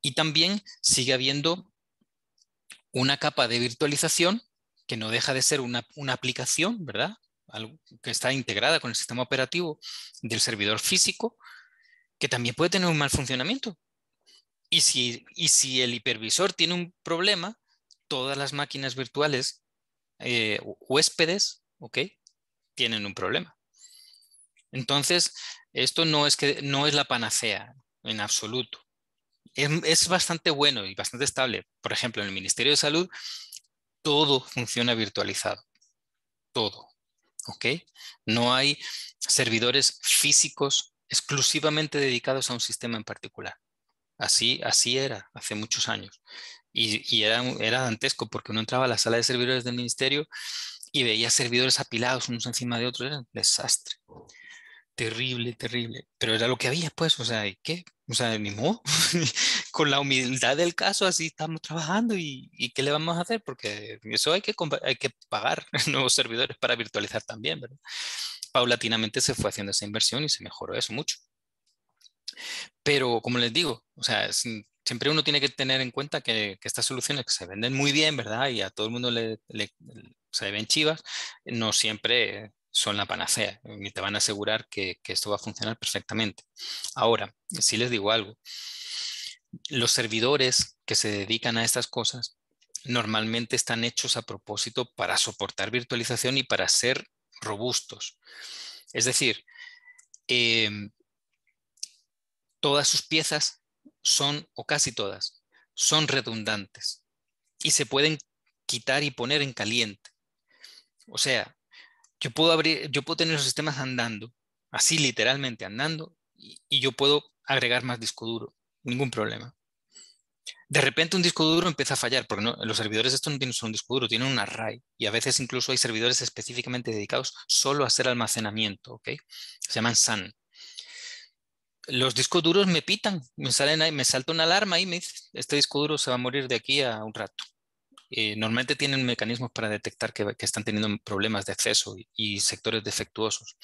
Y también sigue habiendo una capa de virtualización que no deja de ser una, una aplicación, ¿verdad? Algo que está integrada con el sistema operativo del servidor físico, que también puede tener un mal funcionamiento. Y si, y si el hipervisor tiene un problema, todas las máquinas virtuales eh, huéspedes, ¿ok? Tienen un problema. Entonces, esto no es, que, no es la panacea en absoluto. Es, es, bastante bueno y bastante estable. Por ejemplo, en el Ministerio de Salud, todo funciona virtualizado. Todo. ¿Ok? No hay servidores físicos exclusivamente dedicados a un sistema en particular. Así, así era hace muchos años. Y, era, era, dantesco porque uno entraba a la sala de servidores del ministerio y veía servidores apilados unos encima de otros. Era un desastre. Terrible, terrible. Pero era lo que había, pues. O sea, ¿y qué? O sea, ni modo. Con la humildad del caso, así estamos trabajando y, y, ¿qué le vamos a hacer? Porque eso hay que, hay que pagar nuevos servidores para virtualizar también, ¿verdad? Paulatinamente se fue haciendo esa inversión y se mejoró eso mucho. Pero como les digo, o sea, siempre uno tiene que tener en cuenta que, estas soluciones que se venden muy bien, ¿verdad? Y a todo el mundo le, se ven chivas, no siempre son la panacea y te van a asegurar que, esto va a funcionar perfectamente. Ahora, si les digo algo, los servidores que se dedican a estas cosas normalmente están hechos a propósito para soportar virtualización y para ser robustos. Es decir, eh, todas sus piezas son, o casi todas, son redundantes y se pueden quitar y poner en caliente. O sea, yo puedo abrir, yo puedo tener los sistemas andando, así literalmente andando, y, yo puedo agregar más disco duro, ningún problema. De repente un disco duro empieza a fallar, porque los servidores estos no tienen solo un disco duro, tienen un array y a veces incluso hay servidores específicamente dedicados solo a hacer almacenamiento, ¿ok? Se llaman SAN los discos duros me pitan, me salen ahí, me salta una alarma y me dice, este disco duro se va a morir de aquí a un rato. Eh, normalmente tienen mecanismos para detectar que, están teniendo problemas de acceso y, sectores defectuosos.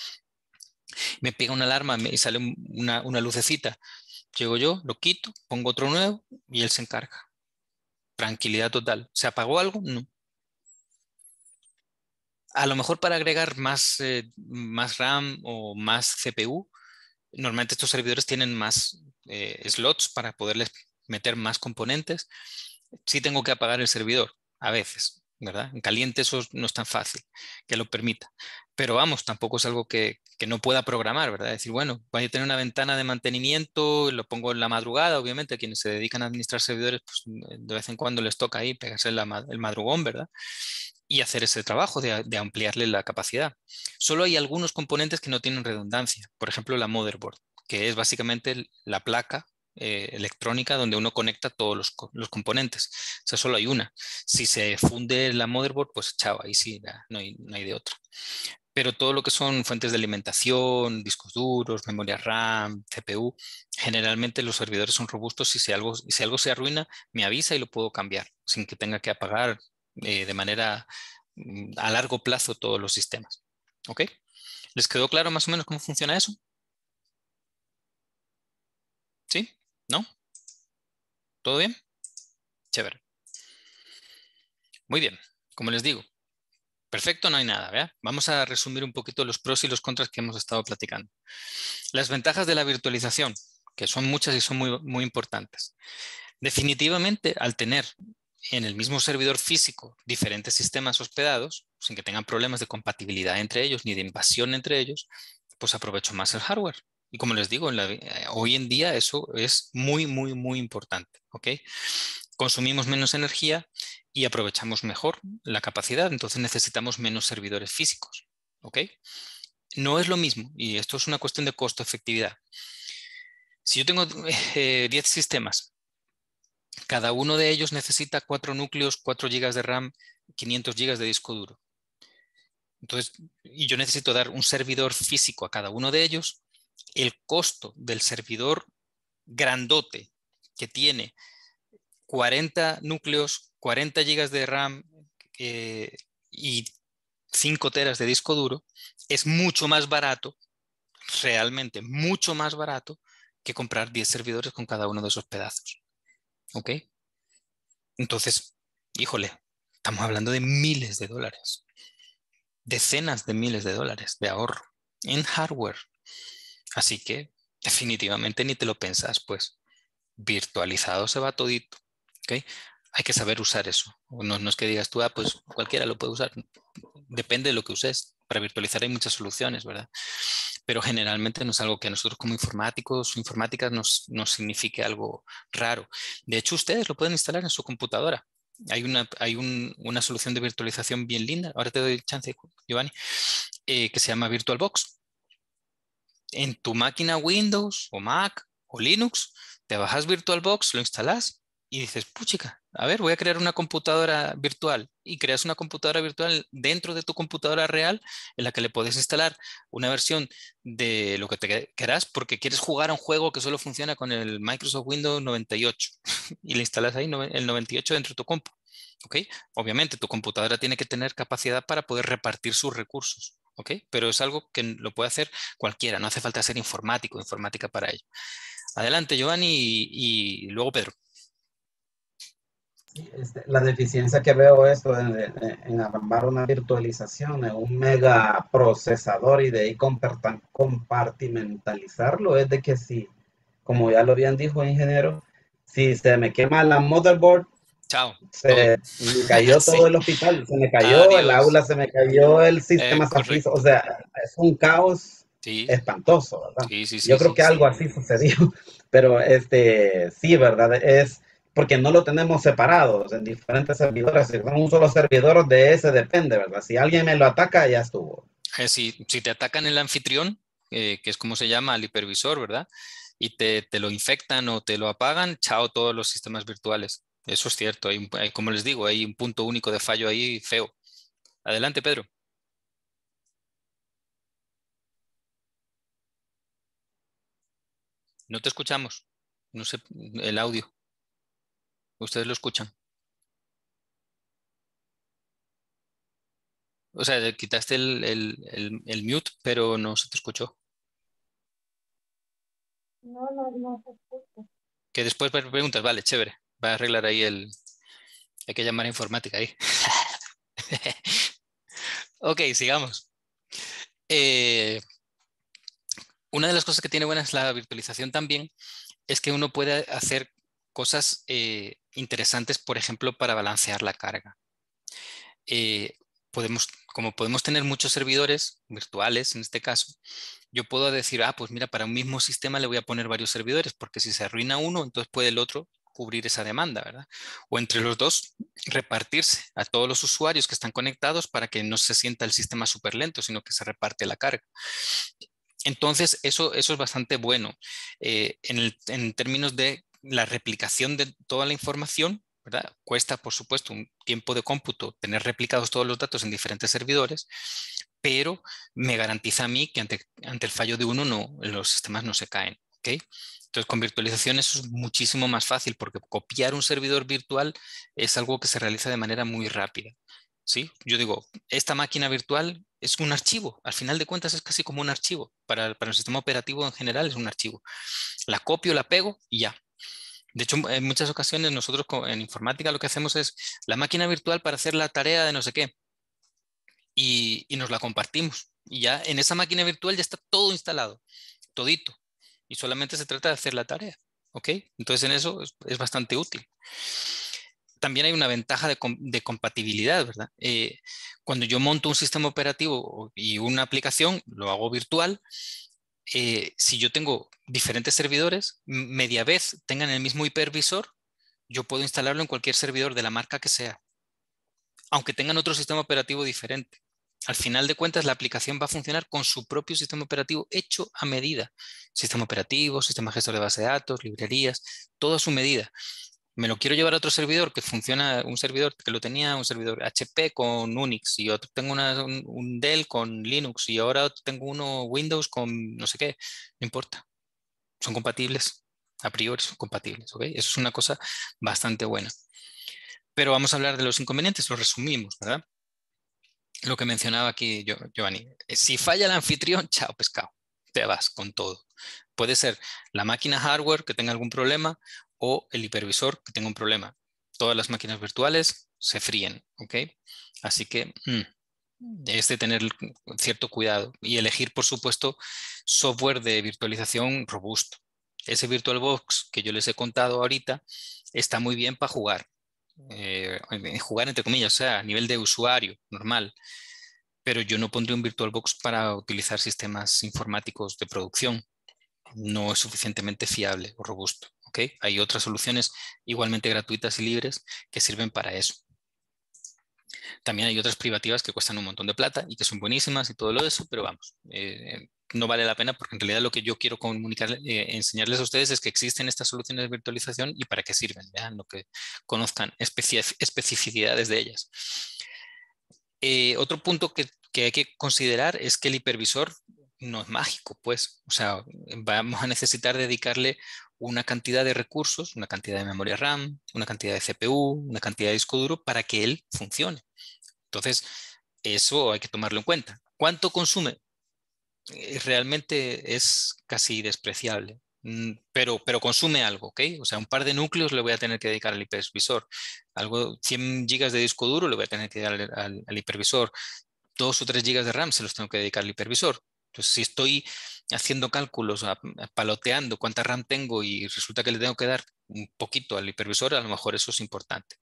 Me pega una alarma y sale una, lucecita. Llego yo, lo quito, pongo otro nuevo y él se encarga. Tranquilidad total. ¿Se apagó algo? No. A lo mejor para agregar más, eh, más RAM o más CPU, Normalmente estos servidores tienen más eh, slots para poderles meter más componentes. Sí tengo que apagar el servidor, a veces, ¿verdad? En caliente eso no es tan fácil que lo permita. Pero vamos, tampoco es algo que, no pueda programar, ¿verdad? decir, bueno, voy a tener una ventana de mantenimiento, lo pongo en la madrugada, obviamente, a quienes se dedican a administrar servidores, pues de vez en cuando les toca ahí pegarse el madrugón, ¿verdad? Y hacer ese trabajo de, ampliarle la capacidad. Solo hay algunos componentes que no tienen redundancia, por ejemplo la motherboard, que es básicamente la placa eh, electrónica donde uno conecta todos los, componentes. O sea, solo hay una. Si se funde la motherboard, pues chao, ahí sí, no hay, no hay de otra. Pero todo lo que son fuentes de alimentación, discos duros, memoria RAM, CPU, generalmente los servidores son robustos y si algo, si algo se arruina, me avisa y lo puedo cambiar sin que tenga que apagar eh, de manera mm, a largo plazo todos los sistemas. ¿Ok? ¿Les quedó claro más o menos cómo funciona eso? ¿Sí? ¿No? ¿Todo bien? Chévere. Muy bien, como les digo, perfecto no hay nada. Vamos a resumir un poquito los pros y los contras que hemos estado platicando. Las ventajas de la virtualización, que son muchas y son muy, muy importantes. Definitivamente, al tener en el mismo servidor físico diferentes sistemas hospedados, sin que tengan problemas de compatibilidad entre ellos ni de invasión entre ellos, pues aprovecho más el hardware. Y como les digo, eh, hoy en día eso es muy, muy, muy importante. ¿ok? Consumimos menos energía y aprovechamos mejor la capacidad, entonces necesitamos menos servidores físicos. ¿ok? No es lo mismo, y esto es una cuestión de costo-efectividad. Si yo tengo 10 eh, sistemas cada uno de ellos necesita cuatro núcleos, 4 GB de RAM, 500 GB de disco duro. Entonces, y yo necesito dar un servidor físico a cada uno de ellos. El costo del servidor grandote que tiene 40 núcleos, 40 GB de RAM eh, y 5 teras de disco duro es mucho más barato, realmente mucho más barato que comprar 10 servidores con cada uno de esos pedazos. ¿Ok? Entonces, híjole, estamos hablando de miles de dólares, decenas de miles de dólares de ahorro en hardware. Así que definitivamente ni te lo pensas, pues virtualizado se va todito. ¿ok? Hay que saber usar eso. No, no es que digas tú, ah, pues cualquiera lo puede usar. Depende de lo que uses. Para virtualizar hay muchas soluciones, ¿verdad? Pero generalmente no es algo que a nosotros como informáticos o informáticas nos, nos signifique algo raro. De hecho, ustedes lo pueden instalar en su computadora. Hay una, hay un, una solución de virtualización bien linda, ahora te doy chance, Giovanni, eh, que se llama VirtualBox. En tu máquina Windows o Mac o Linux, te bajas VirtualBox, lo instalas y dices, puchica, a ver, voy a crear una computadora virtual y creas una computadora virtual dentro de tu computadora real en la que le puedes instalar una versión de lo que te quieras porque quieres jugar a un juego que solo funciona con el Microsoft Windows 98 y le instalas ahí el 98 dentro de tu compu. ¿Ok? Obviamente tu computadora tiene que tener capacidad para poder repartir sus recursos. ¿Ok? Pero es algo que lo puede hacer cualquiera, no hace falta ser informático, informática para ello. Adelante, Giovanni, y luego Pedro. Este, la deficiencia que veo esto en, armar una virtualización en un mega procesador y de ahí compartimentalizarlo es de que si, como ya lo bien dijo el ingeniero, si se me quema la motherboard, Chao. Se me cayó todo el hospital, se me cayó el aula, se me cayó el sistema eh, o sea, es un caos espantoso, ¿verdad? Yo creo que algo así sucedió, pero este, sí, ¿verdad? Es porque no lo tenemos separados en diferentes servidores. Si son un solo servidor, de ese depende, ¿verdad? Si alguien me lo ataca, ya estuvo. Eh, si, si te atacan el anfitrión, eh, que es como se llama el hipervisor, ¿verdad? Y te, te, lo infectan o te lo apagan, chao todos los sistemas virtuales. Eso es cierto. Hay, como les digo, hay un punto único de fallo ahí feo. Adelante, Pedro. No te escuchamos. No sé, el audio. Ustedes lo escuchan. O sea, quitaste el, el, mute, pero no se te escuchó. No, no, no se escucha. Que después preguntas, vale, chévere. Va a arreglar ahí el... Hay que llamar a informática ahí. ok, sigamos. Eh, una de las cosas que tiene buena es la virtualización también, es que uno puede hacer cosas eh, interesantes, por ejemplo, para balancear la carga. Eh, podemos, como podemos tener muchos servidores virtuales en este caso, yo puedo decir, ah, pues mira, para un mismo sistema le voy a poner varios servidores, porque si se arruina uno, entonces puede el otro cubrir esa demanda, ¿verdad? O entre los dos, repartirse a todos los usuarios que están conectados para que no se sienta el sistema súper lento, sino que se reparte la carga. Entonces, eso, eso es bastante bueno eh, en, en, términos de la replicación de toda la información. Cuesta, por supuesto, un tiempo de cómputo tener replicados todos los datos en diferentes servidores, pero me garantiza a mí que ante, ante el fallo de uno no, los sistemas no se caen. Entonces, con virtualización eso es muchísimo más fácil porque copiar un servidor virtual es algo que se realiza de manera muy rápida. ¿sí? Yo digo, esta máquina virtual es un archivo, al final de cuentas es casi como un archivo. Para, para el sistema operativo en general es un archivo. La copio, la pego y ya, de hecho, en muchas ocasiones nosotros en informática lo que hacemos es la máquina virtual para hacer la tarea de no sé qué y, nos la compartimos. Y ya en esa máquina virtual ya está todo instalado, todito. Y solamente se trata de hacer la tarea. ¿Ok? Entonces en eso es, bastante útil. También hay una ventaja de, compatibilidad, ¿verdad? Eh, cuando yo monto un sistema operativo y una aplicación, lo hago virtual, eh, si yo tengo diferentes servidores, media vez tengan el mismo hipervisor, yo puedo instalarlo en cualquier servidor de la marca que sea, aunque tengan otro sistema operativo diferente. Al final de cuentas, la aplicación va a funcionar con su propio sistema operativo hecho a medida. Sistema operativo, sistema gestor de base de datos, librerías, todo a su medida me lo quiero llevar a otro servidor que funciona, un servidor que lo tenía, un servidor HP con Unix y otro tengo un, Dell con Linux y ahora tengo uno Windows con no sé qué, no importa. Son compatibles, a priori son compatibles. Eso es una cosa bastante buena. Pero vamos a hablar de los inconvenientes, lo resumimos, ¿verdad? Lo que mencionaba aquí Giovanni. Eh, si falla el anfitrión, chao pescado, te vas con todo. Puede ser la máquina hardware que tenga algún problema o el hipervisor que tenga un problema. Todas las máquinas virtuales se fríen, ¿ok? Así que mm, es de tener cierto cuidado y elegir, por supuesto, software de virtualización robusto. Ese VirtualBox que yo les he contado ahorita está muy bien para jugar. Eh, jugar entre comillas, o sea, a nivel de usuario normal. Pero yo no pondría un VirtualBox para utilizar sistemas informáticos de producción. No es suficientemente fiable o robusto. Hay otras soluciones igualmente gratuitas y libres que sirven para eso. También hay otras privativas que cuestan un montón de plata y que son buenísimas y todo lo de eso, pero vamos, eh, no vale la pena porque en realidad lo que yo quiero comunicar, eh, enseñarles a ustedes es que existen estas soluciones de virtualización y para qué sirven, vean lo que conozcan especificidades de ellas. Eh, otro punto que, que hay que considerar es que el hipervisor no es mágico, pues, o sea, vamos a necesitar dedicarle una cantidad de recursos, una cantidad de memoria RAM, una cantidad de CPU, una cantidad de disco duro para que él funcione. Entonces, eso hay que tomarlo en cuenta. ¿Cuánto consume? Eh, realmente es casi despreciable, mm, pero, pero consume algo, ¿ok? O sea, un par de núcleos le voy a tener que dedicar al hipervisor. Algo, 100 gigas de disco duro le voy a tener que dedicar al, al hipervisor. Dos o tres gigas de RAM se los tengo que dedicar al hipervisor. Entonces, si estoy haciendo cálculos, paloteando cuánta RAM tengo y resulta que le tengo que dar un poquito al hipervisor, a lo mejor eso es importante.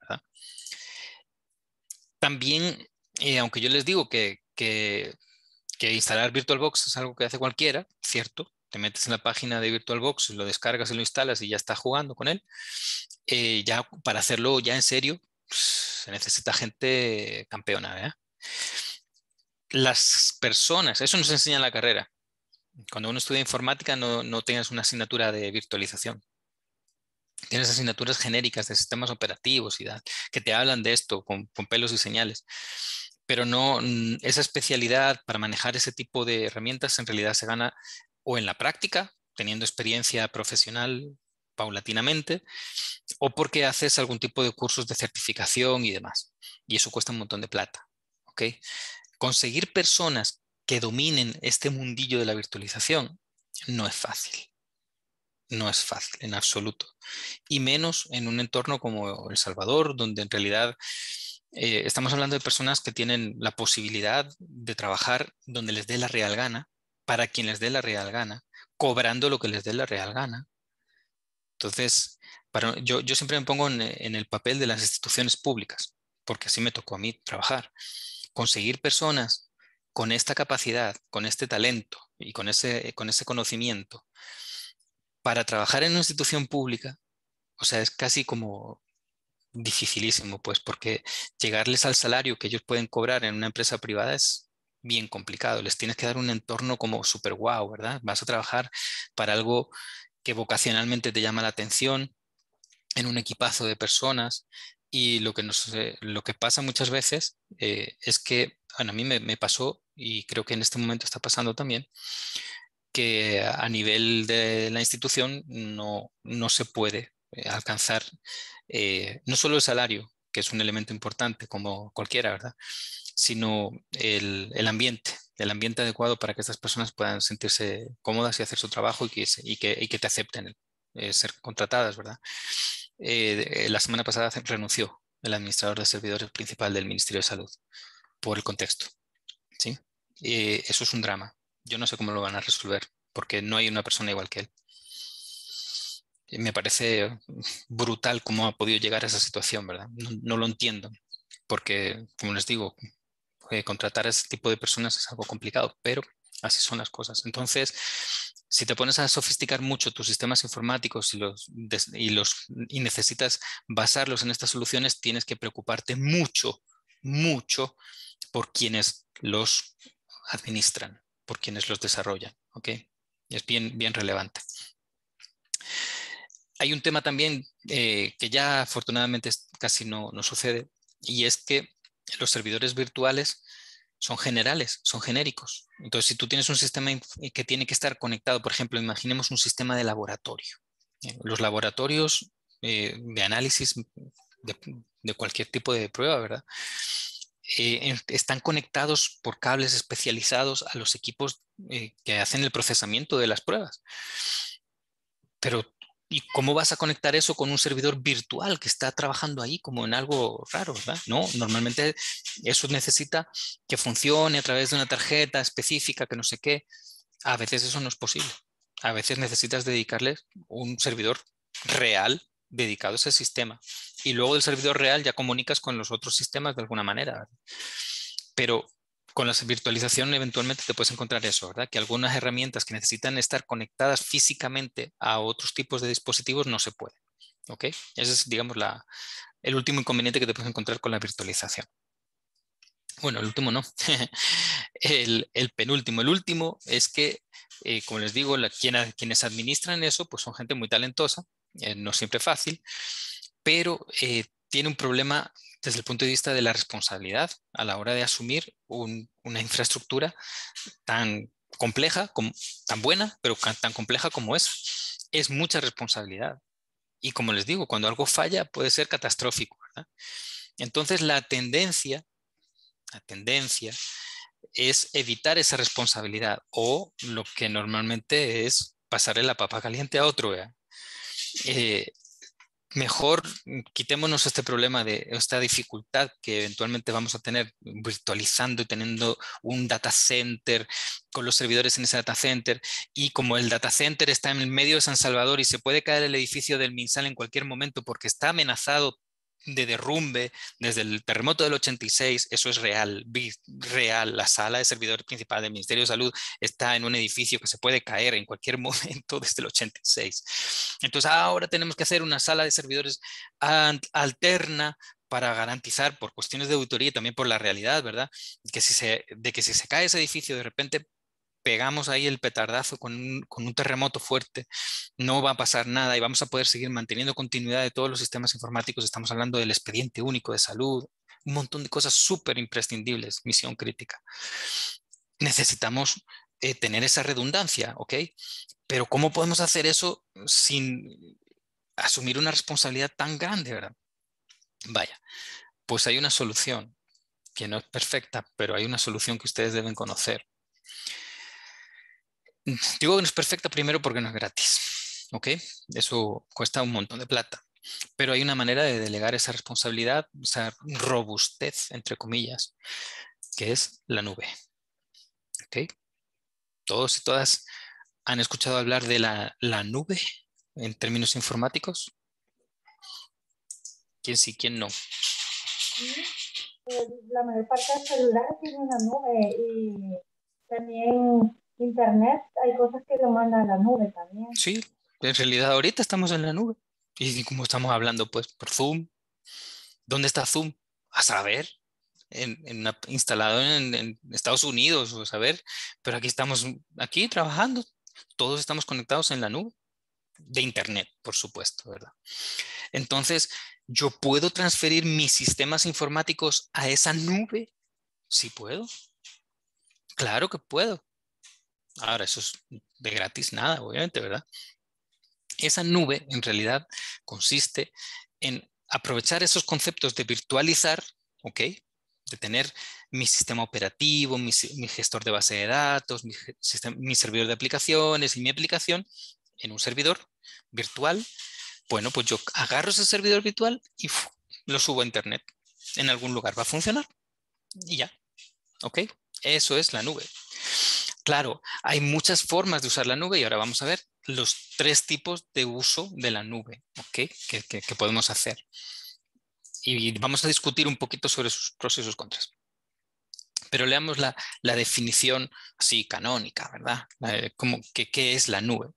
También, eh, aunque yo les digo que, que, instalar VirtualBox es algo que hace cualquiera, ¿cierto? Te metes en la página de VirtualBox, lo descargas y lo instalas y ya está jugando con él. Eh, ya para hacerlo ya en serio, se necesita gente campeona. Las personas, eso nos enseña en la carrera, cuando uno estudia informática no, no tienes una asignatura de virtualización. Tienes asignaturas genéricas de sistemas operativos y que te hablan de esto con, pelos y señales. Pero no, esa especialidad para manejar ese tipo de herramientas en realidad se gana o en la práctica, teniendo experiencia profesional paulatinamente, o porque haces algún tipo de cursos de certificación y demás. Y eso cuesta un montón de plata. ¿okay? Conseguir personas que dominen este mundillo de la virtualización no es fácil. No es fácil en absoluto. Y menos en un entorno como El Salvador, donde en realidad eh, estamos hablando de personas que tienen la posibilidad de trabajar donde les dé la real gana, para quien les dé la real gana, cobrando lo que les dé la real gana. Entonces, para, yo, siempre me pongo en el papel de las instituciones públicas, porque así me tocó a mí trabajar. Conseguir personas con esta capacidad, con este talento y con ese, con ese conocimiento para trabajar en una institución pública, o sea, es casi como dificilísimo, pues, porque llegarles al salario que ellos pueden cobrar en una empresa privada es bien complicado. Les tienes que dar un entorno como súper guau, ¿verdad? Vas a trabajar para algo que vocacionalmente te llama la atención, en un equipazo de personas, y lo que, nos, eh, lo que pasa muchas veces eh, es que, a mí me, pasó y creo que en este momento está pasando también, que a nivel de la institución no, no se puede eh, alcanzar no solo el salario, que es un elemento importante como cualquiera, ¿verdad? Sino el, el, ambiente, el ambiente adecuado para que estas personas puedan sentirse cómodas y hacer su trabajo y que, y que, y que te acepten ser contratadas, ¿verdad? Eh, la semana pasada renunció el administrador de servidores principal del Ministerio de Salud por el contexto. ¿sí? Eh, eso es un drama. Yo no sé cómo lo van a resolver porque no hay una persona igual que él. Me parece brutal cómo ha podido llegar a esa situación, ¿verdad? No, lo entiendo, porque, como les digo, eh, contratar a ese tipo de personas es algo complicado, pero así son las cosas. Entonces, si te pones a sofisticar mucho tus sistemas informáticos y, los, y, necesitas basarlos en estas soluciones, tienes que preocuparte mucho, mucho por quienes los administran, por quienes los desarrollan. Es bien, bien relevante. Hay un tema también eh, que ya afortunadamente casi no, no sucede y es que los servidores virtuales son generales, son genéricos. Entonces, si tú tienes un sistema eh, que tiene que estar conectado, por ejemplo, imaginemos un sistema de laboratorio. Eh, los laboratorios eh, de análisis de, cualquier tipo de prueba, ¿verdad? están conectados por cables especializados a los equipos que hacen el procesamiento de las pruebas. Pero ¿Y cómo vas a conectar eso con un servidor virtual que está trabajando ahí como en algo raro. No, normalmente eso necesita que funcione a través de una tarjeta específica, que no sé qué. A veces eso no es posible. A veces necesitas dedicarle un servidor real dedicado a ese sistema. Y luego del servidor real ya comunicas con los otros sistemas de alguna manera. Pero con la virtualización eventualmente te puedes encontrar eso, ¿verdad? Que algunas herramientas que necesitan estar conectadas físicamente a otros tipos de dispositivos no se pueden. ¿Ok? Ese es, digamos, el último inconveniente que te puedes encontrar con la virtualización. Bueno, el último no. el, penúltimo. El último es que, eh, como les digo, quienes administran eso pues son gente muy talentosa, eh, no siempre fácil, pero eh, tiene un problema desde el punto de vista de la responsabilidad a la hora de asumir una infraestructura tan compleja, tan buena, pero tan compleja como es. Es mucha responsabilidad. Y como les digo, cuando algo falla puede ser catastrófico. Entonces la tendencia, la tendencia es evitar esa responsabilidad o lo que normalmente es pasarle la papa caliente a otro. Mejor mm, quitémonos este problema de esta dificultad que eventualmente vamos a tener virtualizando y teniendo un data center con los servidores en ese data center. Y como el data center está en el medio de San Salvador y se puede caer el edificio del MinSal en cualquier momento porque está amenazado de derrumbe desde el terremoto del 86, eso es real, real. La sala de servidor principal del Ministerio de Salud está en un edificio que se puede caer en cualquier momento desde el 86. Entonces ahora tenemos que hacer una sala de servidores alterna para garantizar por cuestiones de auditoría y también por la realidad, ¿verdad? Que si se, de que si se cae ese edificio de repente pegamos ahí el petardazo con un, terremoto fuerte, no va a pasar nada y vamos a poder seguir manteniendo continuidad de todos los sistemas informáticos. Estamos hablando del expediente único de salud, un montón de cosas súper imprescindibles, misión crítica. Necesitamos eh, tener esa redundancia, ¿ok? Pero ¿cómo podemos hacer eso sin asumir una responsabilidad tan grande, verdad? Vaya, pues hay una solución que no es perfecta, pero hay una solución que ustedes deben conocer. Digo que no es perfecta primero porque no es gratis, ¿ok? Eso cuesta un montón de plata, pero hay una manera de delegar esa responsabilidad, esa robustez, entre comillas, que es la nube, ¿ok? Todos y todas han escuchado hablar de la, nube en términos informáticos. ¿Quién sí, quién no? Pues, la mayor parte del celular tiene una nube y también Internet, hay cosas que lo mandan a la nube también. Sí, en realidad ahorita estamos en la nube. Y como estamos hablando, pues, por Zoom. ¿Dónde está Zoom? A saber. En, instalado en, Estados Unidos, o saber. Pero aquí estamos, aquí trabajando. Todos estamos conectados en la nube. De Internet, por supuesto, ¿verdad? Entonces, ¿yo puedo transferir mis sistemas informáticos a esa nube? Sí puedo. Claro que puedo. Ahora, eso es de gratis nada, obviamente, ¿verdad? Esa nube en realidad consiste en aprovechar esos conceptos de virtualizar, ¿ok? De tener mi sistema operativo, mi, gestor de base de datos, mi, servidor de aplicaciones y mi aplicación en un servidor virtual. Bueno, pues yo agarro ese servidor virtual y lo subo a Internet. En algún lugar va a funcionar y ya. ¿Ok? Eso es la nube. Claro, hay muchas formas de usar la nube y ahora vamos a ver los tres tipos de uso de la nube que, podemos hacer. Y vamos a discutir un poquito sobre sus pros y sus contras. Pero leamos la, definición así canónica, ¿verdad? como, ¿Qué es la nube?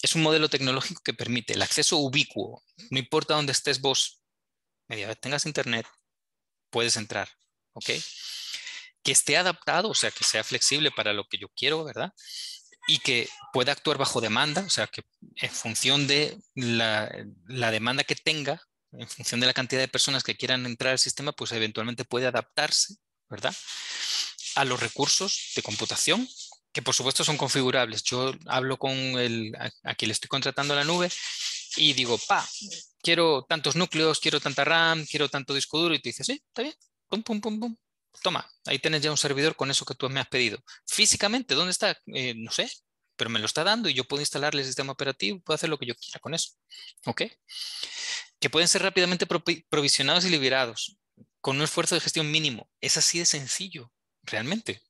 Es un modelo tecnológico que permite el acceso ubicuo. No importa dónde estés vos, media vez tengas internet, puedes entrar. ¿ok? Que esté adaptado, o sea, que sea flexible para lo que yo quiero, ¿verdad? Y que pueda actuar bajo demanda, o sea, que en función de la, demanda que tenga, en función de la cantidad de personas que quieran entrar al sistema, pues eventualmente puede adaptarse, ¿verdad? A los recursos de computación, que por supuesto son configurables. Yo hablo con el, a, quien le estoy contratando la nube y digo, pa, quiero tantos núcleos, quiero tanta RAM, quiero tanto disco duro, y te dice, sí, está bien, pum, pum, pum, pum, toma, ahí tienes ya un servidor con eso que tú me has pedido. Físicamente, ¿dónde está? Eh, no sé, pero me lo está dando y yo puedo instalarle el sistema operativo, puedo hacer lo que yo quiera con eso. ¿Ok? Que pueden ser rápidamente provisionados y liberados con un esfuerzo de gestión mínimo. Es así de sencillo, realmente.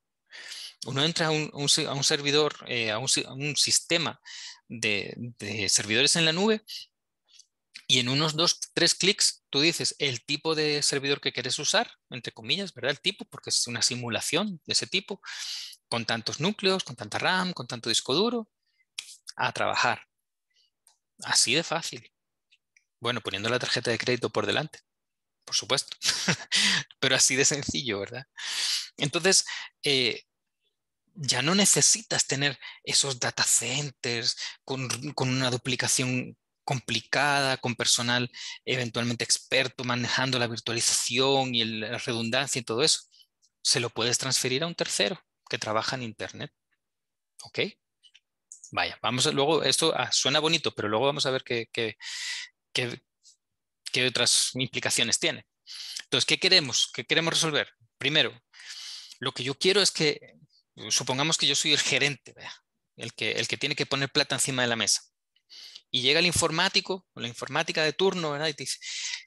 Uno entra a un, servidor, eh, a, un, sistema de, de servidores en la nube y en unos dos, tres clics tú dices el tipo de servidor que quieres usar, entre comillas, ¿verdad? El tipo, porque es una simulación de ese tipo, con tantos núcleos, con tanta RAM, con tanto disco duro, a trabajar. Así de fácil. Bueno, poniendo la tarjeta de crédito por delante, por supuesto, pero así de sencillo, ¿verdad? Entonces, eh, ya no necesitas tener esos data centers con, con una duplicación complicada, con personal eventualmente experto manejando la virtualización y la redundancia y todo eso. Se lo puedes transferir a un tercero que trabaja en Internet. ¿Ok? Vaya, vamos a, luego, esto ah, suena bonito, pero luego vamos a ver qué, qué, qué, otras implicaciones tiene. Entonces, ¿qué queremos? ¿Qué queremos resolver? Primero, lo que yo quiero es que, supongamos que yo soy el gerente, el, que, el que tiene que poner plata encima de la mesa y llega el informático o la informática de turno, ¿verdad? Y te dice,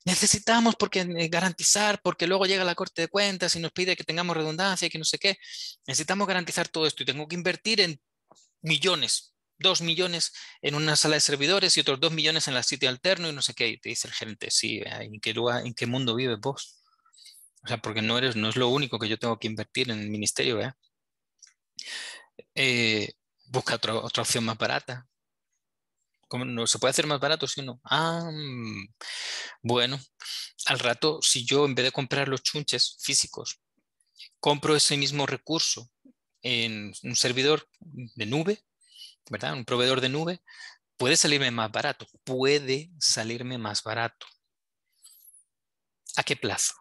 necesitamos porque eh, garantizar, porque luego llega la Corte de Cuentas y nos pide que tengamos redundancia y que no sé qué. Necesitamos garantizar todo esto y tengo que invertir en millones, dos millones en una sala de servidores y otros dos millones en la sitio alterno y no sé qué. Y te dice el gerente, sí, ¿en qué, lugar, en qué mundo vives vos? O sea, porque no, eres, no es lo único que yo tengo que invertir en el ministerio, ¿verdad? Eh, busca otra, otra opción más barata. ¿Cómo no se puede hacer más barato, si no? Ah, mm, bueno, al rato, si yo en vez de comprar los chunches físicos, compro ese mismo recurso en un servidor de nube, ¿verdad? Un proveedor de nube, puede salirme más barato, puede salirme más barato. ¿A qué plazo?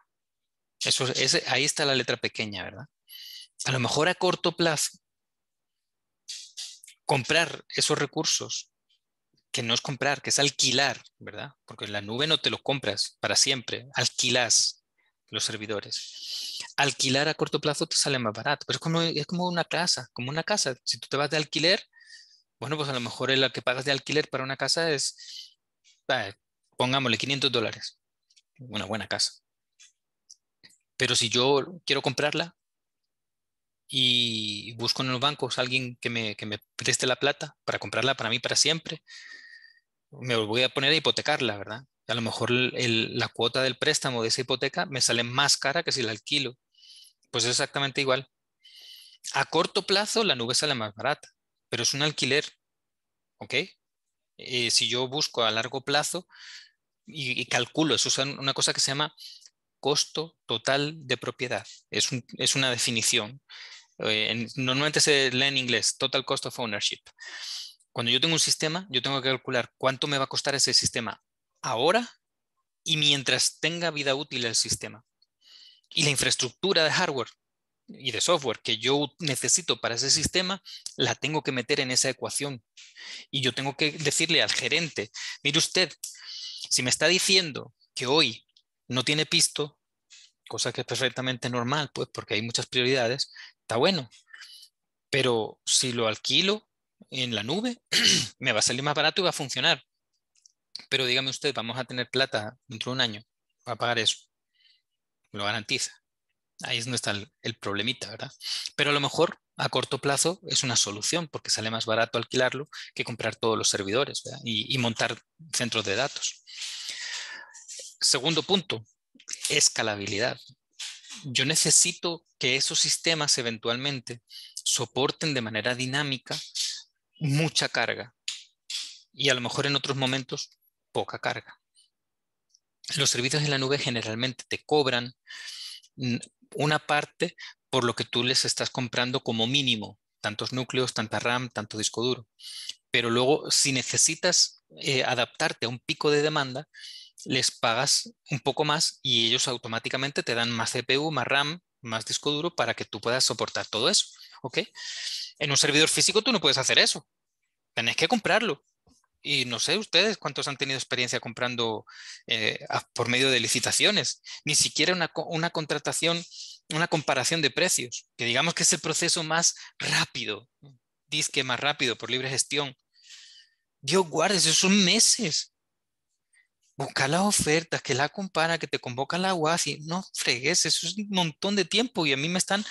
Eso, ahí está la letra pequeña, ¿verdad? A lo mejor a corto plazo, comprar esos recursos que no es comprar, que es alquilar, ¿verdad? Porque en la nube no te lo compras para siempre, alquilas los servidores. Alquilar a corto plazo te sale más barato, pero es como, es como una casa, como una casa. Si tú te vas de alquiler, bueno, pues a lo mejor el que pagas de alquiler para una casa es, pongámosle 500 dólares, una buena casa. Pero si yo quiero comprarla y busco en los bancos a alguien que me, que me preste la plata para comprarla para mí para siempre, me voy a poner a hipotecarla, ¿verdad? A lo mejor la cuota del préstamo de esa hipoteca me sale más cara que si la alquilo. Pues es exactamente igual. A corto plazo la nube sale más barata, pero es un alquiler, ¿ok? Eh, si yo busco a largo plazo y, calculo, eso es una cosa que se llama costo total de propiedad. Es, es una definición. Eh, normalmente se lee en inglés, total cost of ownership. Cuando yo tengo un sistema, yo tengo que calcular cuánto me va a costar ese sistema ahora y mientras tenga vida útil el sistema. Y la infraestructura de hardware y de software que yo necesito para ese sistema, la tengo que meter en esa ecuación. Y yo tengo que decirle al gerente, mire usted, si me está diciendo que hoy no tiene pisto, cosa que es perfectamente normal, pues porque hay muchas prioridades, está bueno. Pero si lo alquilo en la nube, me va a salir más barato y va a funcionar. Pero dígame usted, vamos a tener plata dentro de un año para pagar eso. Lo garantiza. Ahí es donde está el, problemita, ¿verdad? Pero a lo mejor a corto plazo es una solución porque sale más barato alquilarlo que comprar todos los servidores y, y montar centros de datos. Segundo punto, escalabilidad. Yo necesito que esos sistemas eventualmente soporten de manera dinámica mucha carga y a lo mejor en otros momentos poca carga. Los servicios en la nube generalmente te cobran una parte por lo que tú les estás comprando como mínimo, tantos núcleos, tanta RAM, tanto disco duro. Pero luego, si necesitas eh, adaptarte a un pico de demanda, les pagas un poco más y ellos automáticamente te dan más CPU, más RAM, más disco duro para que tú puedas soportar todo eso. ¿ok? En un servidor físico tú no puedes hacer eso. Tenés que comprarlo. Y no sé ustedes cuántos han tenido experiencia comprando eh, por medio de licitaciones. Ni siquiera una, una contratación, una comparación de precios, que digamos que es el proceso más rápido, disque más rápido por libre gestión. Dios guarde, esos son meses. Buscar las ofertas, que la compara, que te convoca la UASI. No fregues, eso es un montón de tiempo y a mí me están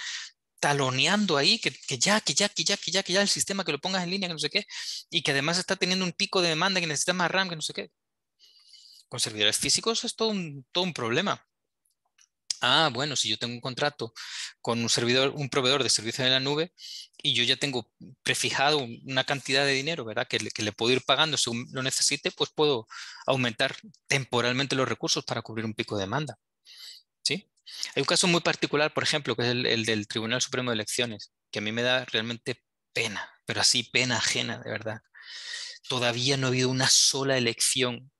taloneando ahí, que, que, ya, que ya, que ya, que ya, que ya el sistema, que lo pongas en línea, que no sé qué, y que además está teniendo un pico de demanda que necesita más RAM, que no sé qué. Con servidores físicos es todo un, todo un problema. Ah, bueno, si yo tengo un contrato con un servidor, un proveedor de servicio en la nube y yo ya tengo prefijado una cantidad de dinero, ¿verdad? Que le, que le, puedo ir pagando según lo necesite, pues puedo aumentar temporalmente los recursos para cubrir un pico de demanda. ¿Sí? Hay un caso muy particular, por ejemplo, que es el, el del Tribunal Supremo de Elecciones, que a mí me da realmente pena, pero así pena ajena, de verdad. Todavía no ha habido una sola elección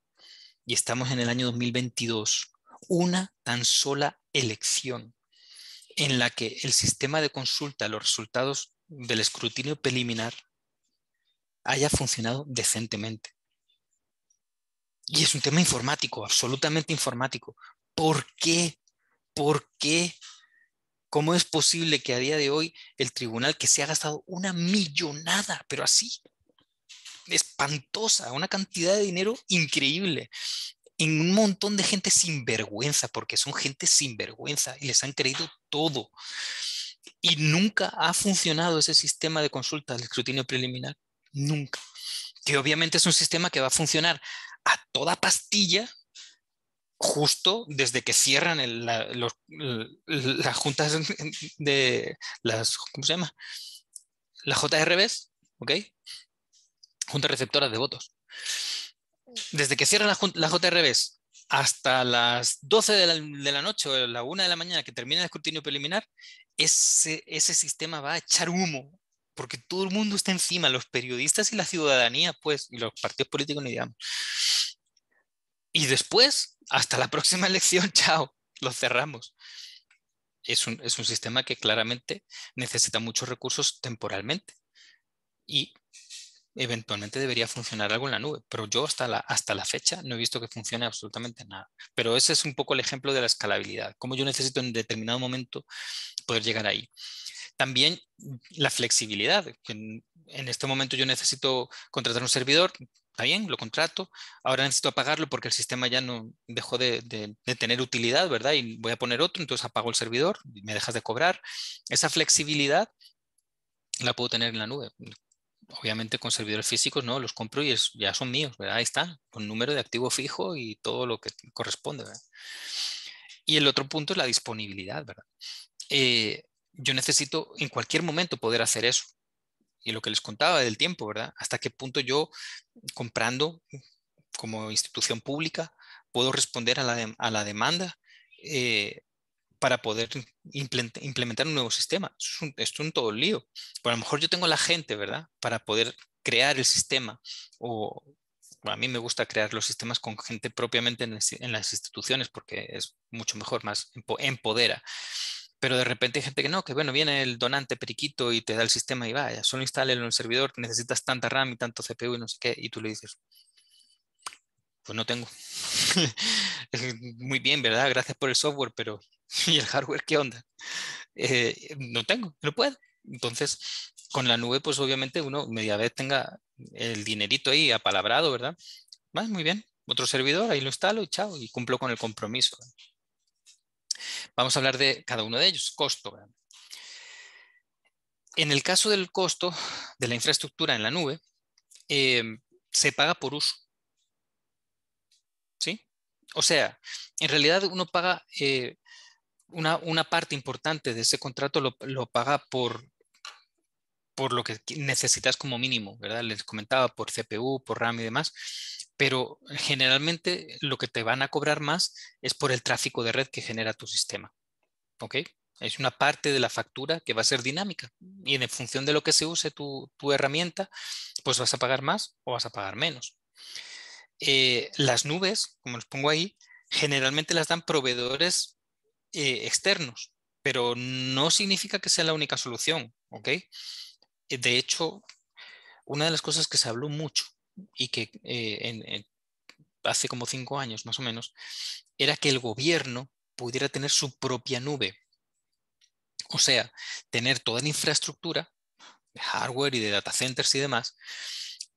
y estamos en el año 2022 una tan sola elección en la que el sistema de consulta, los resultados del escrutinio preliminar, haya funcionado decentemente. Y es un tema informático, absolutamente informático. ¿Por qué? ¿Por qué? ¿Cómo es posible que a día de hoy el tribunal que se ha gastado una millonada, pero así, espantosa, una cantidad de dinero increíble, en un montón de gente sin vergüenza, porque son gente sin vergüenza y les han creído todo. Y nunca ha funcionado ese sistema de consulta del escrutinio preliminar. Nunca. Que obviamente es un sistema que va a funcionar a toda pastilla justo desde que cierran el, la, las juntas de las, ¿cómo se llama? Las JRBs, ¿ok? Juntas receptoras de votos desde que cierran las la JRBs hasta las 12 de la, de la, noche o la 1 de la mañana que termina el escrutinio preliminar, ese, ese sistema va a echar humo, porque todo el mundo está encima, los periodistas y la ciudadanía, pues, y los partidos políticos, ni digamos. Y después, hasta la próxima elección, chao, lo cerramos. Es un, es un sistema que claramente necesita muchos recursos temporalmente. Y eventualmente debería funcionar algo en la nube, pero yo hasta la, hasta la fecha no he visto que funcione absolutamente nada. Pero ese es un poco el ejemplo de la escalabilidad, cómo yo necesito en determinado momento poder llegar ahí. También la flexibilidad, que en, este momento yo necesito contratar un servidor, está bien, lo contrato, ahora necesito apagarlo porque el sistema ya no dejó de, de, de, tener utilidad, ¿verdad? Y voy a poner otro, entonces apago el servidor, me dejas de cobrar. Esa flexibilidad la puedo tener en la nube obviamente con servidores físicos, no, los compro y es, ya son míos. Ahí está, con número de activo fijo y todo lo que corresponde. Y el otro punto es la disponibilidad, ¿verdad? Eh, yo necesito en cualquier momento poder hacer eso. Y lo que les contaba del tiempo, ¿verdad? Hasta qué punto yo, comprando como institución pública, puedo responder a la, a la demanda eh, para poder implementar un nuevo sistema. Es un, es un todo lío. Pero a lo mejor yo tengo la gente, ¿verdad? Para poder crear el sistema. O a mí me gusta crear los sistemas con gente propiamente en, las instituciones porque es mucho mejor, más empodera. Pero de repente hay gente que no, que bueno, viene el donante periquito y te da el sistema y vaya, solo instale en el servidor, necesitas tanta RAM y tanto CPU y no sé qué, y tú le dices, pues no tengo. Muy bien, ¿verdad? Gracias por el software, pero ¿y el hardware qué onda? Eh, no tengo, no puedo. Entonces, con la nube, pues obviamente uno media vez tenga el dinerito ahí apalabrado, ¿verdad? Va, muy bien. Otro servidor, ahí lo instalo y chao, y cumplo con el compromiso. Vamos a hablar de cada uno de ellos, costo. En el caso del costo de la infraestructura en la nube, eh, se paga por uso. O sea, en realidad uno paga eh, una, una, parte importante de ese contrato, lo, lo, paga por, por lo que necesitas como mínimo, ¿verdad? Les comentaba por CPU, por RAM y demás, pero generalmente lo que te van a cobrar más es por el tráfico de red que genera tu sistema. ¿Ok? Es una parte de la factura que va a ser dinámica y en función de lo que se use tu, tu herramienta, pues vas a pagar más o vas a pagar menos. Eh, las nubes, como les pongo ahí, generalmente las dan proveedores eh, externos, pero no significa que sea la única solución, ¿ok? De hecho, una de las cosas que se habló mucho y que eh, hace como cinco años más o menos, era que el gobierno pudiera tener su propia nube. O sea, tener toda la infraestructura de hardware y de data centers y demás,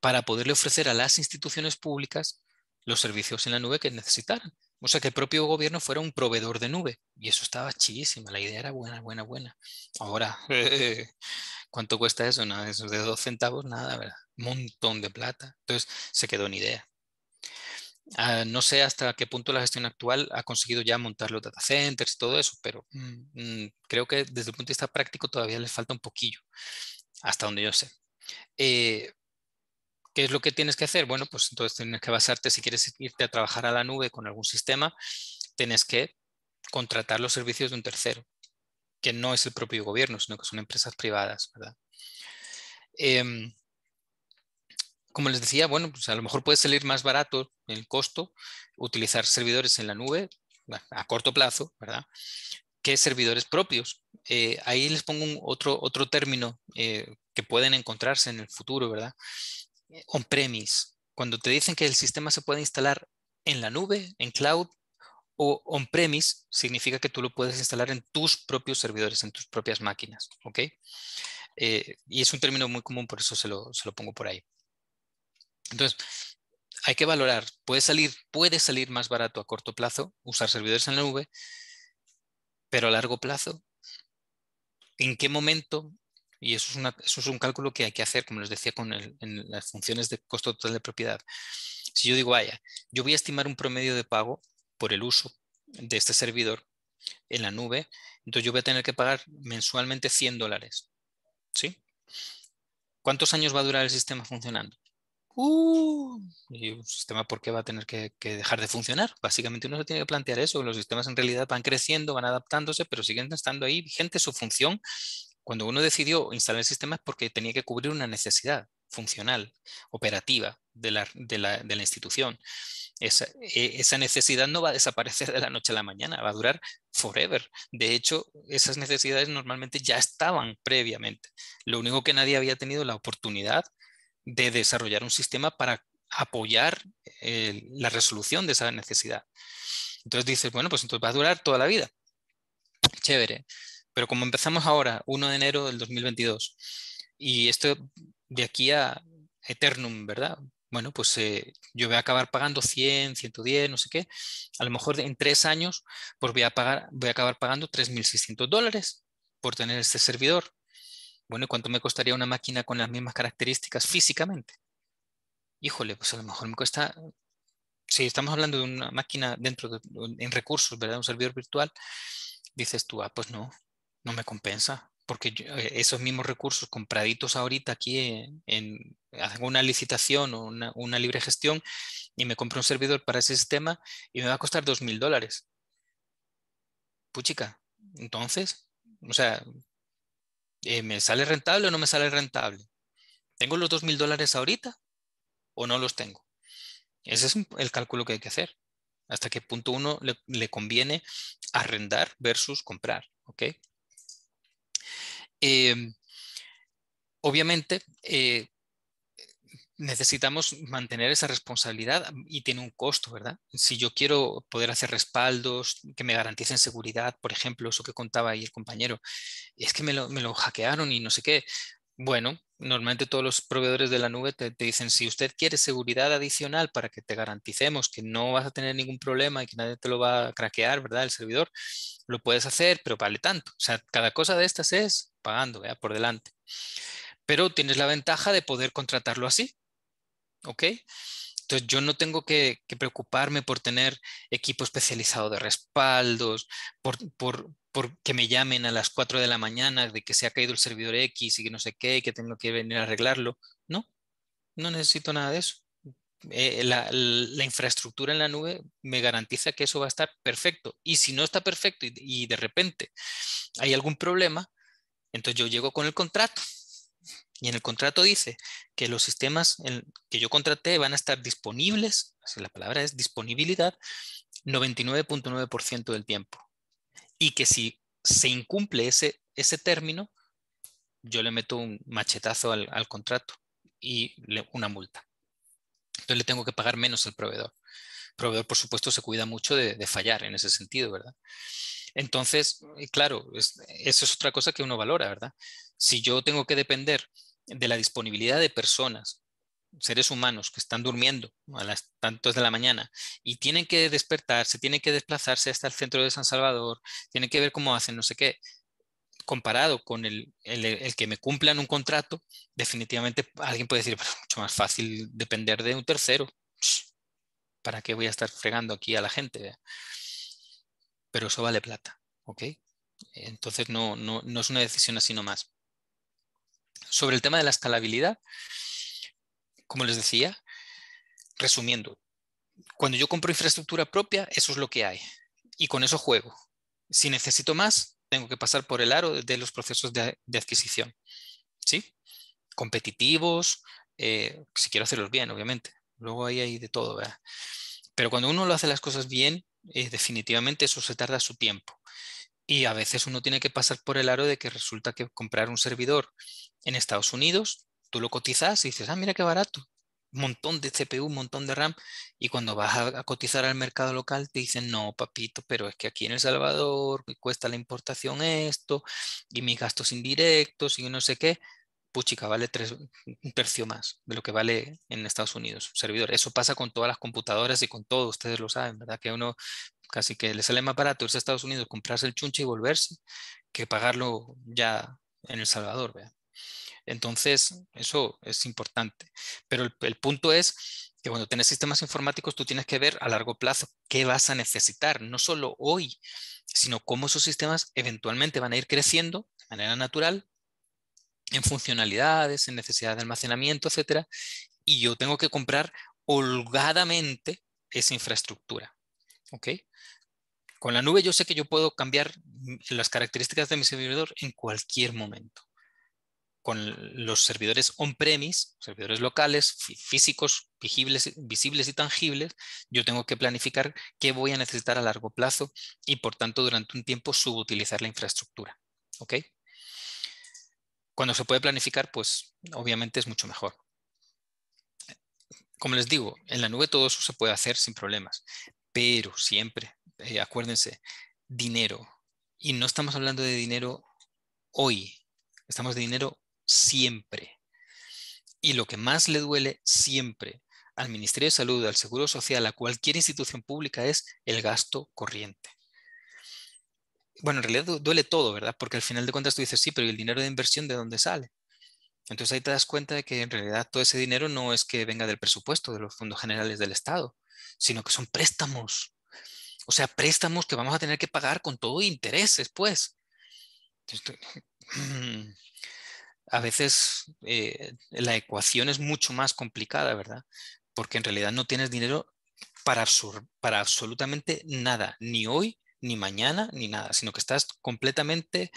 para poderle ofrecer a las instituciones públicas los servicios en la nube que necesitaran. O sea, que el propio gobierno fuera un proveedor de nube. Y eso estaba chidísima. La idea era buena, buena, buena. Ahora, ¿cuánto cuesta eso? Nada, eso de dos centavos, nada, ¿verdad? Montón de plata. Entonces, se quedó en idea. Ah, no sé hasta qué punto la gestión actual ha conseguido ya montar los data centers y todo eso, pero mm, mm, creo que desde el punto de vista práctico todavía les falta un poquillo, hasta donde yo sé. Eh, ¿Qué es lo que tienes que hacer? Bueno, pues entonces tienes que basarte, si quieres irte a trabajar a la nube con algún sistema, tienes que contratar los servicios de un tercero, que no es el propio gobierno, sino que son empresas privadas, ¿verdad? Em, como les decía, bueno, pues a lo mejor puede salir más barato el costo utilizar servidores en la nube a corto plazo, ¿verdad? Que servidores propios. Eh, ahí les pongo otro, otro término eh, que pueden encontrarse en el futuro, ¿verdad? Eh, on-premise. Cuando te dicen que el sistema se puede instalar en la nube, en cloud, o on-premise, significa que tú lo puedes instalar en tus propios servidores, en tus propias máquinas, ¿ok? y es un término muy común, por eso se lo, se lo pongo por ahí. Entonces, hay que valorar, puede salir, puede salir más barato a corto plazo usar servidores en la nube, pero a largo plazo, ¿en qué momento? Y eso es, un cálculo que hay que hacer, como les decía, con las funciones de costo total de propiedad. Si yo digo, vaya, yo voy a estimar un promedio de pago por el uso de este servidor en la nube, entonces yo voy a tener que pagar mensualmente 100 dólares. ¿Sí? ¿Cuántos años va a durar el sistema funcionando? Uh, y un sistema, ¿por qué va a tener que, dejar de funcionar? Básicamente uno se tiene que plantear eso. Los sistemas en realidad van creciendo, van adaptándose, pero siguen estando ahí vigente su función. Cuando uno decidió instalar el sistema es porque tenía que cubrir una necesidad funcional, operativa de la, de la, de la institución. Esa, e, esa, necesidad no va a desaparecer de la noche a la mañana, va a durar forever. De hecho, esas necesidades normalmente ya estaban previamente. Lo único que nadie había tenido la oportunidad de desarrollar un sistema para apoyar eh, la resolución de esa necesidad. Entonces dices, bueno, pues entonces va a durar toda la vida. Chévere. Pero como empezamos ahora, 1 de enero del 2022, y esto de aquí a Eternum, ¿verdad? Bueno, pues eh, yo voy a acabar pagando 100, 110, no sé qué. A lo mejor en tres años, pues voy a, pagar, voy a acabar pagando 3.600 dólares por tener este servidor. Bueno, ¿y cuánto me costaría una máquina con las mismas características físicamente? Híjole, pues a lo mejor me cuesta, si estamos hablando de una máquina dentro de, en recursos, ¿verdad? Un servidor virtual, dices tú, ah, pues no, no me compensa, porque eh, esos mismos recursos compraditos ahorita aquí en, una licitación o una, libre gestión y me compro un servidor para ese sistema y me va a costar dos mil dólares. Puchica, entonces, o sea, eh, ¿me sale rentable o no me sale rentable? ¿Tengo los dos mil dólares ahorita o no los tengo? Ese es el cálculo que hay que hacer. Hasta qué punto uno le, conviene arrendar versus comprar. ¿ok? Em, obviamente, eh, necesitamos mantener esa responsabilidad y tiene un costo, ¿verdad? Si yo quiero poder hacer respaldos que me garanticen seguridad, por ejemplo, eso que contaba ahí el compañero, es que me lo, me lo hackearon y no sé qué. Bueno, normalmente todos los proveedores de la nube te, dicen, si usted quiere seguridad adicional para que te garanticemos que no vas a tener ningún problema y que nadie te lo va a craquear, ¿verdad? El servidor, lo puedes hacer, pero vale tanto. O sea, cada cosa de estas es pagando. Por delante. Pero tienes la ventaja de poder contratarlo así. ¿ok? Entonces yo no tengo que, preocuparme por tener equipo especializado de respaldos, por, que me llamen a las 4 de la mañana de que se ha caído el servidor X y que no sé qué, que tengo que venir a arreglarlo. No, no necesito nada de eso. Eh, la, infraestructura en la nube me garantiza que eso va a estar perfecto. Y si no está perfecto y de repente hay algún problema, entonces yo llego con el contrato y en el contrato dice que los sistemas que yo contraté van a estar disponibles, así la palabra es disponibilidad, 99.9% del tiempo. Y que si se incumple ese, ese término, yo le meto un machetazo al, contrato y una multa. Entonces le tengo que pagar menos al proveedor. El proveedor, por supuesto, se cuida mucho de fallar en ese sentido, ¿verdad? Entonces, claro, eso es otra cosa que uno valora, ¿verdad? Si yo tengo que depender de la disponibilidad de personas, seres humanos que están durmiendo a las tantas de la mañana y tienen que despertarse, tienen que desplazarse hasta el centro de San Salvador, tienen que ver cómo hacen, no sé qué, comparado con el, el, que me cumplan un contrato, definitivamente alguien puede decir, es mucho más fácil depender de un tercero. ¿Para qué voy a estar fregando aquí a la gente? Pero eso vale plata, ¿ok? Entonces no, no, no es una decisión así nomás. Sobre el tema de la escalabilidad, como les decía, resumiendo, cuando yo compro infraestructura propia, eso es lo que hay. Y con eso juego. Si necesito más, tengo que pasar por el aro de los procesos de, adquisición. ¿Sí? Competitivos, eh, si quiero hacerlos bien, obviamente. Luego ahí hay de todo. Pero cuando uno lo hace las cosas bien, eh, definitivamente eso se tarda su tiempo. Y a veces uno tiene que pasar por el aro de que resulta que comprar un servidor en Estados Unidos, tú lo cotizas y dices, ah, mira qué barato, un montón de CPU, un montón de RAM, y cuando vas a, cotizar al mercado local te dicen, no, papito, pero es que aquí en El Salvador cuesta la importación esto, y mis gastos indirectos, y no sé qué, puchica, vale tres, un tercio más de lo que vale en Estados Unidos, un servidor. Eso pasa con todas las computadoras y con todo, ustedes lo saben, ¿verdad? Que uno casi que le sale más barato irse a Estados Unidos, comprarse el chunche y volverse, que pagarlo ya en El Salvador, ¿verdad? Entonces, eso es importante. Pero el, punto es que cuando tienes sistemas informáticos, tú tienes que ver a largo plazo qué vas a necesitar, no solo hoy, sino cómo esos sistemas eventualmente van a ir creciendo de manera natural en funcionalidades, en necesidad de almacenamiento, etcétera, y yo tengo que comprar holgadamente esa infraestructura. ¿Ok? Con la nube yo sé que yo puedo cambiar las características de mi servidor en cualquier momento con los servidores on-premise, servidores locales, físicos, visibles, visibles y tangibles, yo tengo que planificar qué voy a necesitar a largo plazo y por tanto durante un tiempo subutilizar la infraestructura. ¿Ok? Cuando se puede planificar, pues obviamente es mucho mejor. Como les digo, en la nube todo eso se puede hacer sin problemas, pero siempre, eh, acuérdense, dinero. Y no estamos hablando de dinero hoy, estamos de dinero siempre. Y lo que más le duele siempre al Ministerio de Salud, al Seguro Social, a cualquier institución pública es el gasto corriente. Bueno, en realidad duele todo, ¿verdad? Porque al final de cuentas tú dices, sí, pero ¿y el dinero de inversión de dónde sale? Entonces ahí te das cuenta de que en realidad todo ese dinero no es que venga del presupuesto, de los fondos generales del Estado, sino que son préstamos. O sea, préstamos que vamos a tener que pagar con todo intereses, pues. a veces eh, la ecuación es mucho más complicada, ¿verdad? Porque en realidad no tienes dinero para, para absolutamente nada, ni hoy, ni mañana, ni nada, sino que estás completamente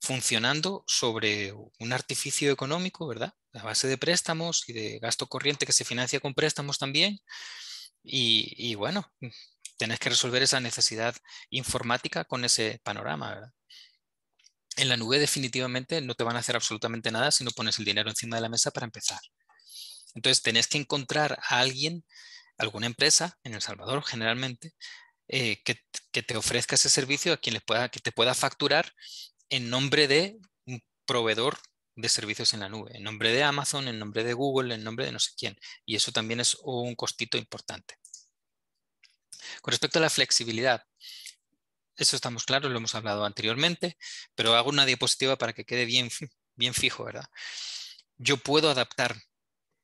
funcionando sobre un artificio económico, ¿verdad? A base de préstamos y de gasto corriente que se financia con préstamos también. Y, bueno, tienes que resolver esa necesidad informática con ese panorama, ¿verdad? en la nube definitivamente no te van a hacer absolutamente nada si no pones el dinero encima de la mesa para empezar. Entonces tenés que encontrar a alguien, alguna empresa, en El Salvador generalmente, eh, que, te ofrezca ese servicio a quien les pueda, que te pueda facturar en nombre de un proveedor de servicios en la nube, en nombre de Amazon, en nombre de Google, en nombre de no sé quién. Y eso también es un costito importante. Con respecto a la flexibilidad, eso estamos claros, lo hemos hablado anteriormente, pero hago una diapositiva para que quede bien, bien fijo, ¿verdad? Yo puedo adaptar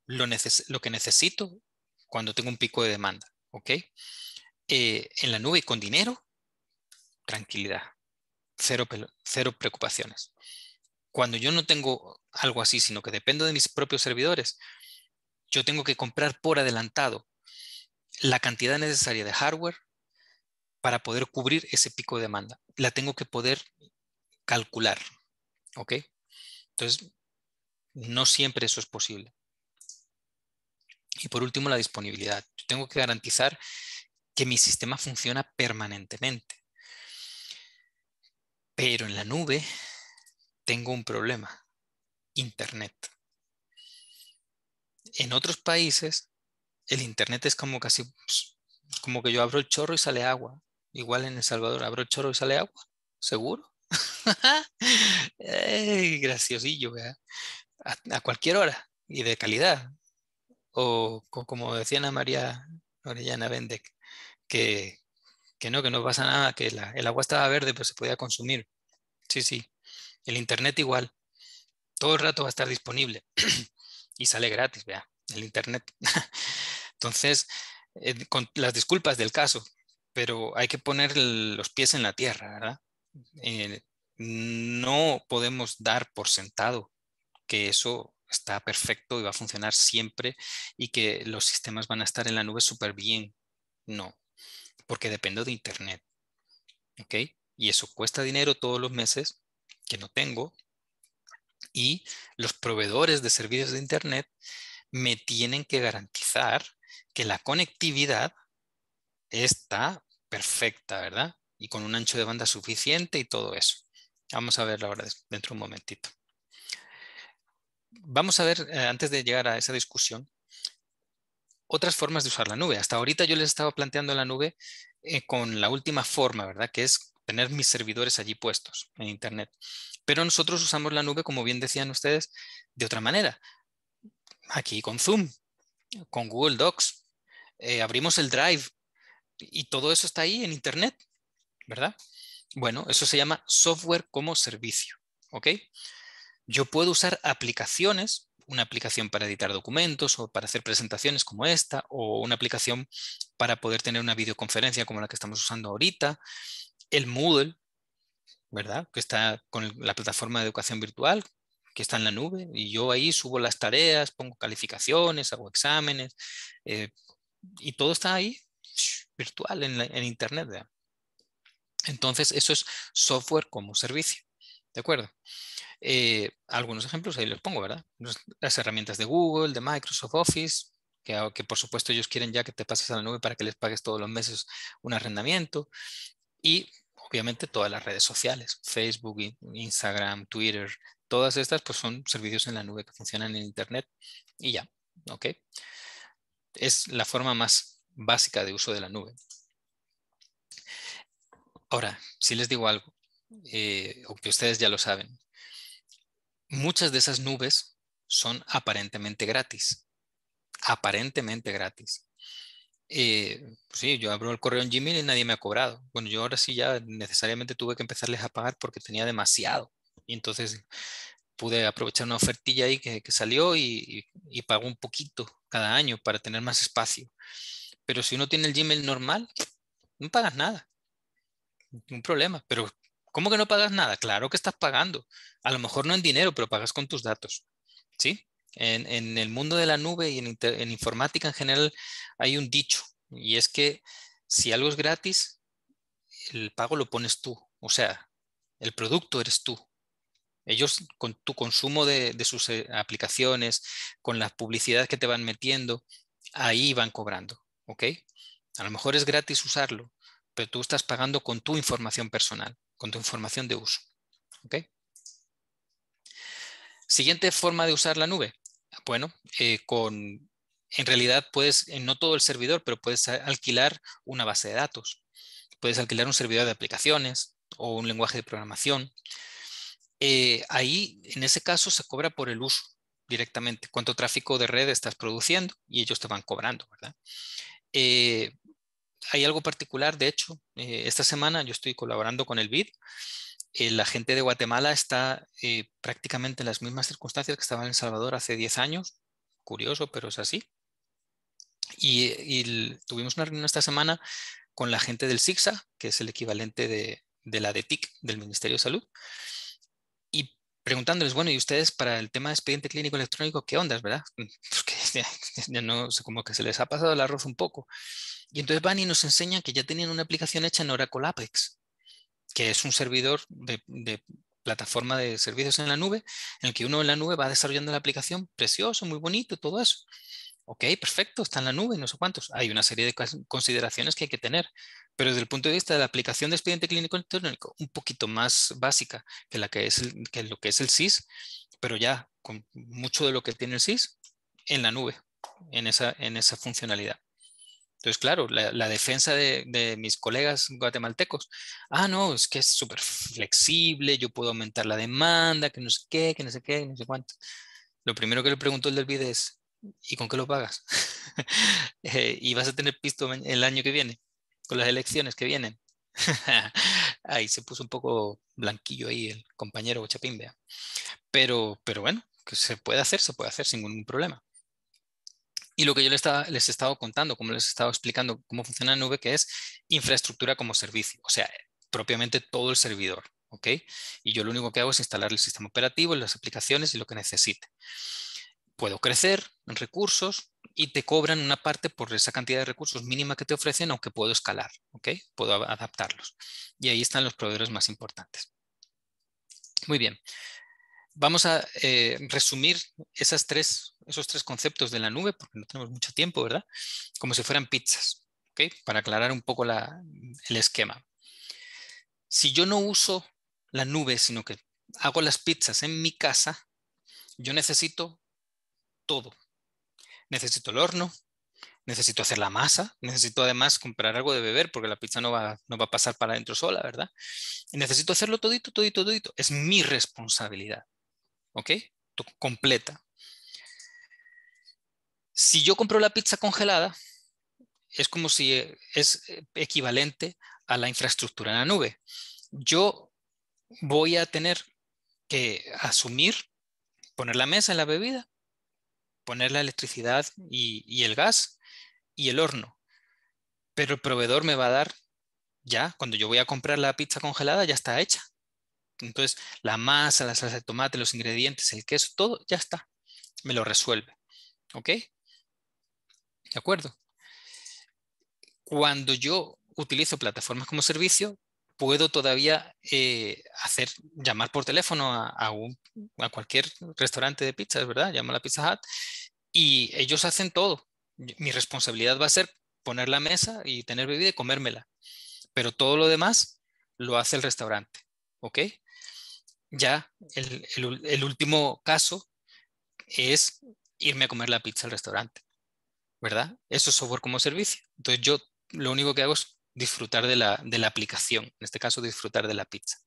lo, lo que necesito cuando tengo un pico de demanda, ¿ok? Eh, en la nube y con dinero, tranquilidad, cero, cero preocupaciones. Cuando yo no tengo algo así, sino que dependo de mis propios servidores, yo tengo que comprar por adelantado la cantidad necesaria de hardware, para poder cubrir ese pico de demanda. La tengo que poder calcular. ¿Ok? Entonces, no siempre eso es posible. Y por último, la disponibilidad. Yo tengo que garantizar que mi sistema funciona permanentemente. Pero en la nube tengo un problema. Internet. En otros países, el Internet es como casi pues, como que yo abro el chorro y sale agua. Igual en El Salvador, abro el chorro y sale agua, seguro. graciosillo, a, cualquier hora y de calidad. O, como decía Ana María Orellana Bendek, que, que no, que no pasa nada, que el agua estaba verde, pero se podía consumir. Sí, sí. El Internet igual. Todo el rato va a estar disponible. y sale gratis, vea, el Internet. Entonces, eh, con las disculpas del caso, pero hay que poner los pies en la tierra, ¿verdad? Eh, no podemos dar por sentado que eso está perfecto y va a funcionar siempre y que los sistemas van a estar en la nube súper bien. No, porque dependo de Internet. ¿Ok? Y eso cuesta dinero todos los meses que no tengo. Y los proveedores de servicios de Internet me tienen que garantizar que la conectividad está perfecta, ¿verdad? Y con un ancho de banda suficiente y todo eso. Vamos a verlo ahora dentro de un momentito. Vamos a ver, eh, antes de llegar a esa discusión, otras formas de usar la nube. Hasta ahorita yo les estaba planteando la nube eh, con la última forma, ¿verdad? Que es tener mis servidores allí puestos en Internet. Pero nosotros usamos la nube, como bien decían ustedes, de otra manera. Aquí con Zoom, con Google Docs, eh, abrimos el Drive y todo eso está ahí en Internet, ¿verdad? Bueno, eso se llama software como servicio, ¿ok? Yo puedo usar aplicaciones, una aplicación para editar documentos o para hacer presentaciones como esta, o una aplicación para poder tener una videoconferencia como la que estamos usando ahorita, el Moodle, ¿verdad? Que está con la plataforma de educación virtual, que está en la nube, y yo ahí subo las tareas, pongo calificaciones, hago exámenes, eh, y todo está ahí virtual en, Internet. Entonces, eso es software como servicio. ¿De acuerdo? Eh, algunos ejemplos ahí los pongo, ¿verdad? Las herramientas de Google, de Microsoft Office, que, ah, que, por supuesto ellos quieren ya que te pases a la nube para que les pagues todos los meses un arrendamiento. Y obviamente todas las redes sociales, Facebook, Instagram, Twitter, todas estas pues son servicios en la nube que funcionan en Internet y ya, ¿ok? Es la forma más básica de uso de la nube. Ahora, si les digo algo, eh, o que ustedes ya lo saben, muchas de esas nubes son aparentemente gratis. Aparentemente gratis. Eh, pues sí, yo abro el correo en Gmail y nadie me ha cobrado. Bueno, yo ahora sí ya necesariamente tuve que empezarles a pagar porque tenía demasiado. Y entonces pude aprovechar una ofertilla ahí que, salió y, y, pago un poquito cada año para tener más espacio. Pero si uno tiene el Gmail normal, no pagas nada. Un problema. Pero ¿cómo que no pagas nada? Claro que estás pagando. A lo mejor no en dinero, pero pagas con tus datos. ¿Sí? En, el mundo de la nube y en, informática en general hay un dicho, y es que si algo es gratis, el pago lo pones tú. O sea, el producto eres tú. Ellos con tu consumo de, sus eh, aplicaciones, con la publicidad que te van metiendo, ahí van cobrando. ¿Ok? A lo mejor es gratis usarlo, pero tú estás pagando con tu información personal, con tu información de uso. ¿Ok? Siguiente forma de usar la nube. Bueno, eh, con, en realidad puedes, no todo el servidor, pero puedes alquilar una base de datos. Puedes alquilar un servidor de aplicaciones o un lenguaje de programación. Eh, ahí, en ese caso, se cobra por el uso directamente. Cuánto tráfico de red estás produciendo y ellos te van cobrando, ¿verdad? Eh, hay algo particular, de hecho, esta semana yo estoy colaborando con el BID eh, la gente de Guatemala está eh, prácticamente en las mismas circunstancias que estaba en El Salvador hace 10 años. Curioso, pero es así. Y, tuvimos una reunión esta semana con la gente del SIGSA, que es el equivalente de, la DETIC, del Ministerio de Salud, preguntándoles, bueno, ¿y ustedes para el tema de expediente clínico electrónico qué ondas, verdad? Porque ya, no sé, como que se les ha pasado el arroz un poco. Y entonces van y nos enseñan que ya tenían una aplicación hecha en Oracle Apex que es un servidor de, plataforma de servicios en la nube, en el que uno en la nube va desarrollando la aplicación, precioso, muy bonito, todo eso. Ok, perfecto, está en la nube, no sé cuántos. Hay una serie de consideraciones que hay que tener, pero desde el punto de vista de la aplicación de expediente clínico electrónico, un poquito más básica que, la que, es que lo que es el SIS, pero ya con mucho de lo que tiene el SIS en la nube, en esa, en esa funcionalidad. Entonces, claro, la, defensa de, mis colegas guatemaltecos, ah, no, es que es súper flexible, yo puedo aumentar la demanda, que no sé qué, que no sé qué, no sé cuánto. lo primero que le pregunto el del BID es, ¿y con qué lo pagas? Eh, ¿Y vas a tener pisto el año que viene? Con las elecciones que vienen. ahí se puso un poco blanquillo ahí el compañero Chapín. Pero, pero bueno, que se puede hacer, se puede hacer sin ningún problema. Y lo que yo les, estaba, les he estado contando, como les he estado explicando cómo funciona la nube, que es infraestructura como servicio, o sea, propiamente todo el servidor. ¿ok? Y yo lo único que hago es instalar el sistema operativo, las aplicaciones y lo que necesite. Puedo crecer en recursos y te cobran una parte por esa cantidad de recursos mínima que te ofrecen, aunque puedo escalar, ¿ok? Puedo adaptarlos. Y ahí están los proveedores más importantes. Muy bien. Vamos a eh, resumir esos tres conceptos de la nube, porque no tenemos mucho tiempo, ¿verdad? Como si fueran pizzas, ¿ok? Para aclarar un poco el esquema. Si yo no uso la nube, sino que hago las pizzas en mi casa, yo necesito todo. Necesito el horno, necesito hacer la masa, necesito además comprar algo de beber porque la pizza no va, no va a pasar para adentro sola, ¿verdad? Y necesito hacerlo todito, todito, todito. Es mi responsabilidad. ¿Ok? Completa. Si yo compro la pizza congelada, es como si eh, es eh, equivalente a la infraestructura en la nube. Yo voy a tener que asumir, poner la mesa en la bebida, poner la electricidad y, el gas y el horno. Pero el proveedor me va a dar ya, cuando yo voy a comprar la pizza congelada, ya está hecha. Entonces, la masa, la salsa de tomate, los ingredientes, el queso, todo ya está. Me lo resuelve. ¿Ok? ¿De acuerdo? Cuando yo utilizo plataformas como servicio, puedo todavía eh, hacer, llamar por teléfono a, a, cualquier restaurante de pizzas, ¿verdad? Llamo a la Pizza Hut y ellos hacen todo. Mi responsabilidad va a ser poner la mesa y tener bebida y comérmela. Pero todo lo demás lo hace el restaurante, ¿ok? Ya el, último caso es irme a comer la pizza al restaurante, ¿verdad? Eso es software como servicio. Entonces yo lo único que hago es disfrutar de la, aplicación, en este caso disfrutar de la pizza.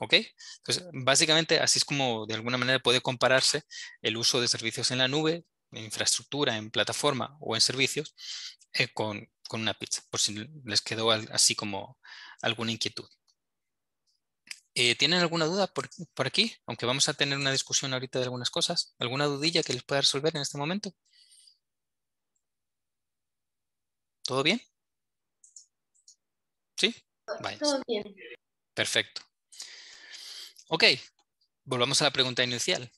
¿Ok? Entonces, básicamente así es como de alguna manera puede compararse el uso de servicios en la nube, en infraestructura, en plataforma o en servicios eh, con, una pizza, por si les quedó así como alguna inquietud. Eh, ¿Tienen alguna duda por, por, aquí? Aunque vamos a tener una discusión ahorita de algunas cosas. ¿Alguna dudilla que les pueda resolver en este momento? ¿Todo bien? ¿Sí? Todo bien. Perfecto. Ok, volvamos a la pregunta inicial.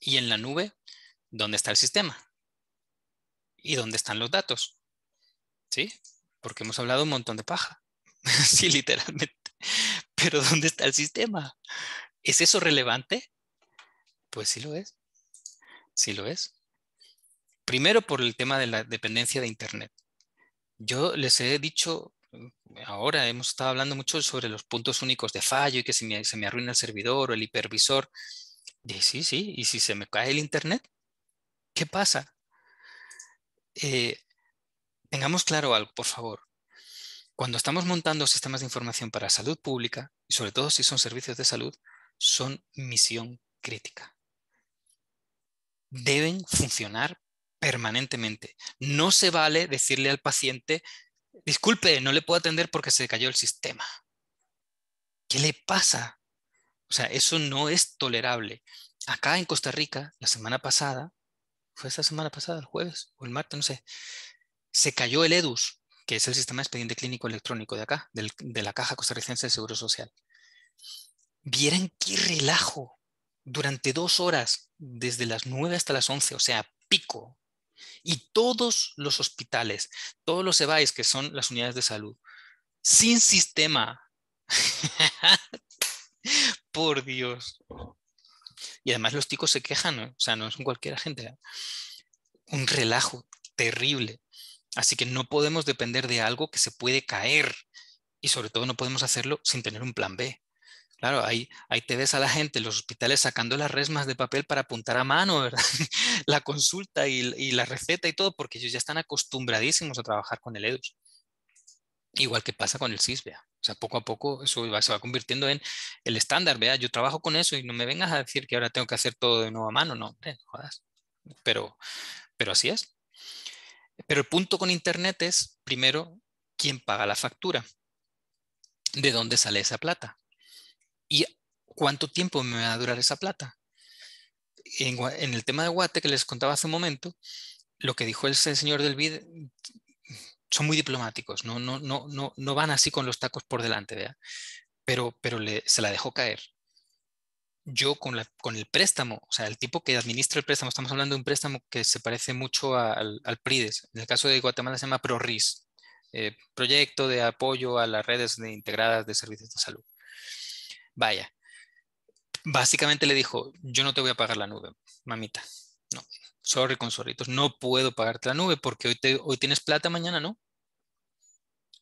¿Y en la nube, dónde está el sistema? ¿Y dónde están los datos? ¿Sí? Porque hemos hablado un montón de paja. sí, literalmente. Pero ¿dónde está el sistema? ¿Es eso relevante? Pues sí lo es. Sí lo es. Primero por el tema de la dependencia de Internet. Yo les he dicho ahora hemos estado hablando mucho sobre los puntos únicos de fallo y que se me, se me arruina el servidor o el hipervisor. Sí, sí, y si se me cae el internet, ¿qué pasa? Eh, tengamos claro algo, por favor. Cuando estamos montando sistemas de información para salud pública, y sobre todo si son servicios de salud, son misión crítica. Deben funcionar permanentemente. No se vale decirle al paciente, Disculpe, no le puedo atender porque se cayó el sistema. ¿Qué le pasa? O sea, eso no es tolerable. Acá en Costa Rica, la semana pasada, fue esta semana pasada, el jueves o el martes, no sé, se cayó el EDUS, que es el sistema de expediente clínico electrónico de acá, de la Caja Costarricense de Seguro Social. Vieran qué relajo durante dos horas, desde las nueve hasta las once, o sea, pico, y todos los hospitales, todos los EBAIS, que son las unidades de salud, sin sistema. Por Dios. Y además los ticos se quejan, o sea, no son cualquier gente. Un relajo terrible. Así que no podemos depender de algo que se puede caer y sobre todo no podemos hacerlo sin tener un plan B. Claro, ahí, te ves a la gente en los hospitales sacando las resmas de papel para apuntar a mano, la consulta y, la receta y todo, porque ellos ya están acostumbradísimos a trabajar con el EDUS. Igual que pasa con el SIS, vea. O sea, poco a poco eso se va convirtiendo en el estándar, vea. Yo trabajo con eso y no me vengas a decir que ahora tengo que hacer todo de nuevo a mano, no, no jodas. Pero, pero así es. Pero el punto con Internet es, primero, quién paga la factura. ¿De dónde sale esa plata? ¿Y cuánto tiempo me va a durar esa plata? En, el tema de Guate que les contaba hace un momento, lo que dijo el señor del BID son muy diplomáticos, no, no, no, no, no van así con los tacos por delante, ¿vea? pero, pero se la dejó caer. Yo con, la, con el préstamo, o sea, el tipo que administra el préstamo, estamos hablando de un préstamo que se parece mucho al, al PRIDES. En el caso de Guatemala se llama ProRIS, eh, Proyecto de Apoyo a las Redes de Integradas de Servicios de Salud. Vaya, básicamente le dijo, yo no te voy a pagar la nube, mamita. No, sorry con zorritos, no puedo pagarte la nube porque hoy, te, hoy tienes plata, mañana no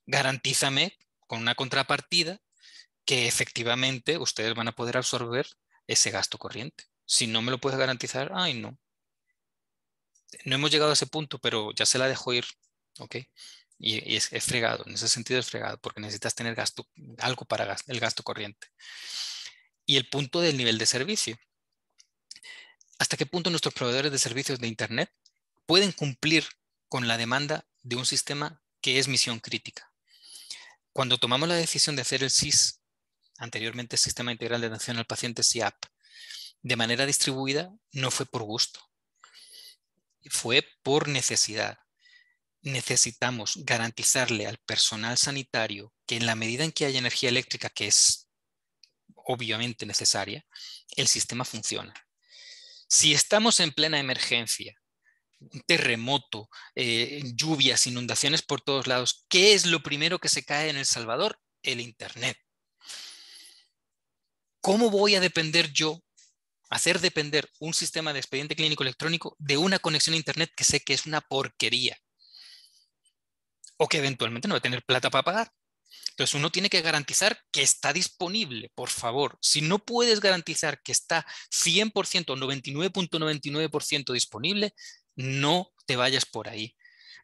garantízame con una contrapartida que efectivamente ustedes van a poder absorber ese gasto corriente. Si no me lo puedes garantizar, ay no. No hemos llegado a ese punto, pero ya se la dejo ir, ¿ok? Y, es, fregado, en ese sentido es fregado, porque necesitas tener gasto, algo para el gasto corriente. Y el punto del nivel de servicio. ¿Hasta qué punto nuestros proveedores de servicios de Internet pueden cumplir con la demanda de un sistema que es misión crítica? Cuando tomamos la decisión de hacer el SIS, anteriormente Sistema Integral de Atención al Paciente, SIAP, de manera distribuida, no fue por gusto, fue por necesidad. Necesitamos garantizarle al personal sanitario que en la medida en que haya energía eléctrica, que es obviamente necesaria, el sistema funciona. Si estamos en plena emergencia un terremoto, eh, lluvias, inundaciones por todos lados, ¿qué es lo primero que se cae en El Salvador? El Internet. ¿Cómo voy a depender yo, hacer depender un sistema de expediente clínico electrónico de una conexión a Internet que sé que es una porquería? O que eventualmente no va a tener plata para pagar. Entonces uno tiene que garantizar que está disponible, por favor. Si no puedes garantizar que está 100% o 99.99% disponible, no te vayas por ahí,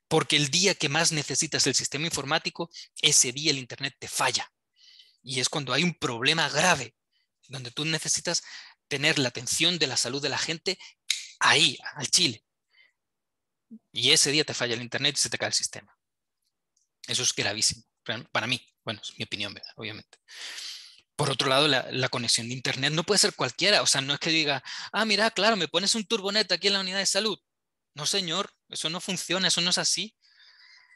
porque el día que más necesitas el sistema informático, ese día el Internet te falla. Y es cuando hay un problema grave, donde tú necesitas tener la atención de la salud de la gente ahí, al Chile. Y ese día te falla el Internet y se te cae el sistema. Eso es gravísimo, para mí. Bueno, es mi opinión, obviamente. Por otro lado, la, conexión de Internet no puede ser cualquiera. O sea, no es que diga, ah, mira, claro, me pones un turbonet aquí en la unidad de salud. No, señor, eso no funciona, eso no es así.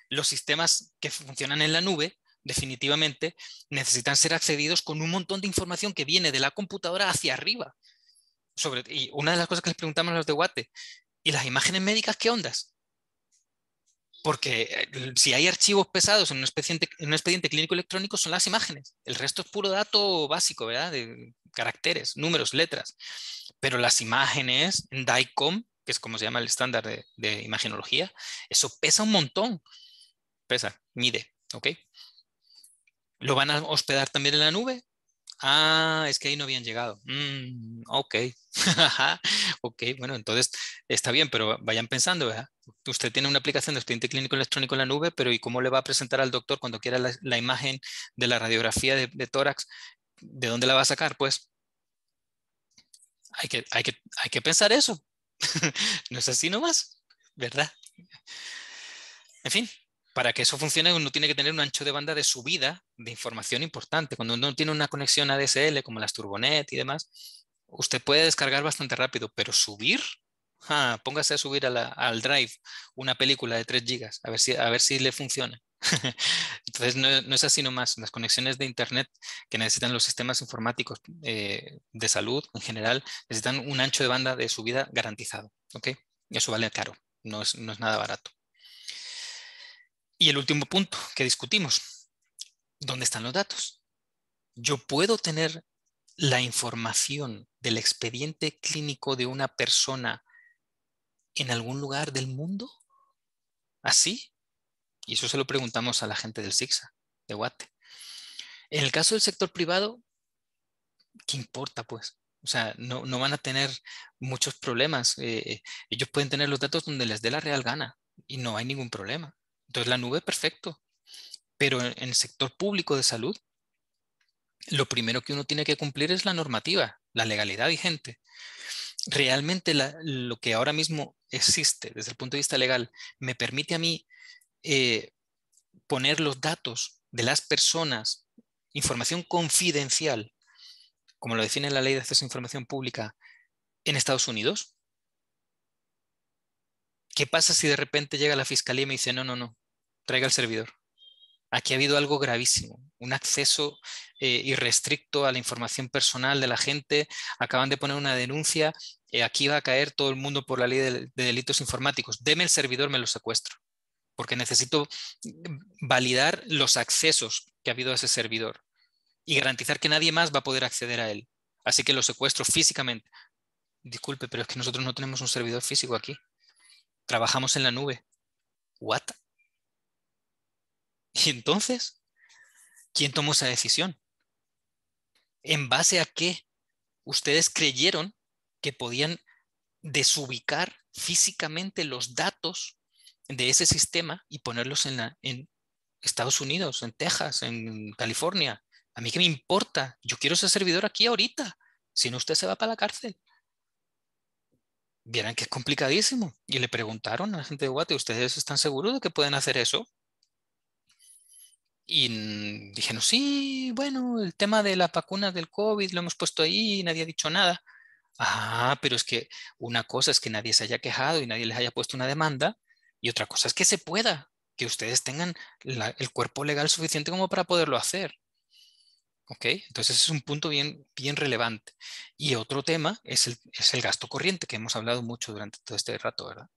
Los sistemas que funcionan en la nube definitivamente necesitan ser accedidos con un montón de información que viene de la computadora hacia arriba. Y una de las cosas que les preguntamos a los de Guate, ¿y las imágenes médicas qué ondas? Porque eh, si hay archivos pesados en un, expediente, en un expediente clínico electrónico son las imágenes. El resto es puro dato básico, ¿verdad? De caracteres, números, letras. Pero las imágenes en DICOM que es como se llama el estándar de, de imagenología, eso pesa un montón. Pesa, mide, ¿ok? ¿Lo van a hospedar también en la nube? Ah, es que ahí no habían llegado. Mm, ok, ok, bueno, entonces está bien, pero vayan pensando, ¿verdad? Usted tiene una aplicación de expediente clínico electrónico en la nube, pero ¿y cómo le va a presentar al doctor cuando quiera la, imagen de la radiografía de, de, tórax? ¿De dónde la va a sacar? Pues hay que, hay que, hay que pensar eso. no es así nomás, ¿verdad? En fin, para que eso funcione uno tiene que tener un ancho de banda de subida de información importante. Cuando uno tiene una conexión ADSL como las Turbonet y demás, usted puede descargar bastante rápido, pero subir, póngase a subir al drive una película de 3 gigas, a ver si, a ver si le funciona. Entonces no, es así nomás. Las conexiones de Internet que necesitan los sistemas informáticos eh, de salud en general necesitan un ancho de banda de subida garantizado. eso vale caro, no es, no es nada barato. Y el último punto que discutimos, ¿dónde están los datos? Yo puedo tener la información del expediente clínico de una persona en algún lugar del mundo? ¿Así? Y eso se lo preguntamos a la gente del SIGSA, de Guate. En el caso del sector privado, ¿qué importa pues? O sea, no, van a tener muchos problemas. Eh, ellos pueden tener los datos donde les dé la real gana y no hay ningún problema. Entonces la nube, perfecto. Pero en, el sector público de salud, lo primero que uno tiene que cumplir es la normativa, la legalidad vigente. Realmente lo que ahora mismo existe desde el punto de vista legal me permite a mí eh, poner los datos de las personas, información confidencial, como lo define la ley de acceso a información pública, en Estados Unidos? ¿Qué pasa si de repente llega la fiscalía y me dice, no, no, no, traiga el servidor? Aquí ha habido algo gravísimo, un acceso eh, irrestricto a la información personal de la gente. Acaban de poner una denuncia. Eh, aquí va a caer todo el mundo por la ley de, de, delitos informáticos. Deme el servidor, me lo secuestro. Porque necesito validar los accesos que ha habido a ese servidor y garantizar que nadie más va a poder acceder a él. Así que lo secuestro físicamente. Disculpe, pero es que nosotros no tenemos un servidor físico aquí. Trabajamos en la nube. ¿What? Y entonces, ¿quién tomó esa decisión? ¿En base a qué ustedes creyeron que podían desubicar físicamente los datos de ese sistema y ponerlos en, Estados Unidos, en Texas, en California? A mí qué me importa, yo quiero ser servidor aquí ahorita, si no usted se va para la cárcel. Vieran que es complicadísimo. Y le preguntaron a la gente de Guate, ¿ustedes están seguros de que pueden hacer eso? Y dijeron, sí, bueno, el tema de las vacunas del COVID lo hemos puesto ahí y nadie ha dicho nada. Ah, pero es que una cosa es que nadie se haya quejado y nadie les haya puesto una demanda y otra cosa es que se pueda, que ustedes tengan el cuerpo legal suficiente como para poderlo hacer. ¿Ok? Entonces es un punto bien, bien relevante. Y otro tema es el, es el gasto corriente, que hemos hablado mucho durante todo este rato, ¿verdad?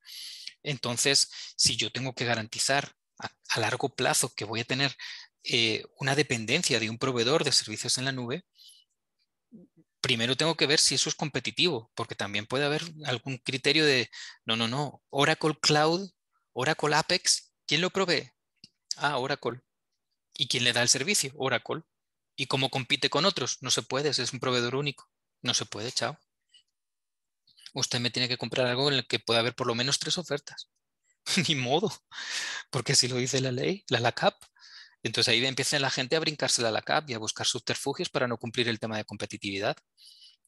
Entonces, si yo tengo que garantizar a, largo plazo que voy a tener eh, una dependencia de un proveedor de servicios en la nube, primero tengo que ver si eso es competitivo, porque también puede haber algún criterio de, no, no, no, Oracle Cloud, Oracle Apex, ¿quién lo provee? Ah, Oracle. ¿Y quién le da el servicio? Oracle. ¿Y cómo compite con otros? No se puede, es un proveedor único. No se puede, chao. Usted me tiene que comprar algo en el que pueda haber por lo menos tres ofertas. Ni modo, porque si lo dice la ley, la LACAP, entonces ahí empieza la gente a brincarse la LACAP y a buscar subterfugios para no cumplir el tema de competitividad.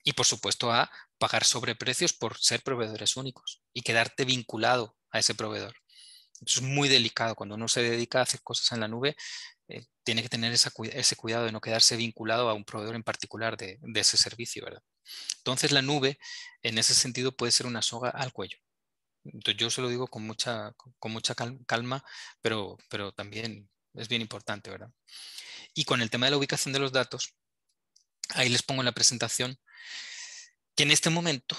Y por supuesto a pagar sobreprecios por ser proveedores únicos y quedarte vinculado a ese proveedor. Es muy delicado. Cuando uno se dedica a hacer cosas en la nube, eh, tiene que tener ese cuidado de no quedarse vinculado a un proveedor en particular de, de, ese servicio. ¿verdad? Entonces la nube, en ese sentido, puede ser una soga al cuello. Entonces, yo se lo digo con mucha, con mucha calma, pero, pero también es bien importante, ¿verdad? Y con el tema de la ubicación de los datos, ahí les pongo en la presentación que en este momento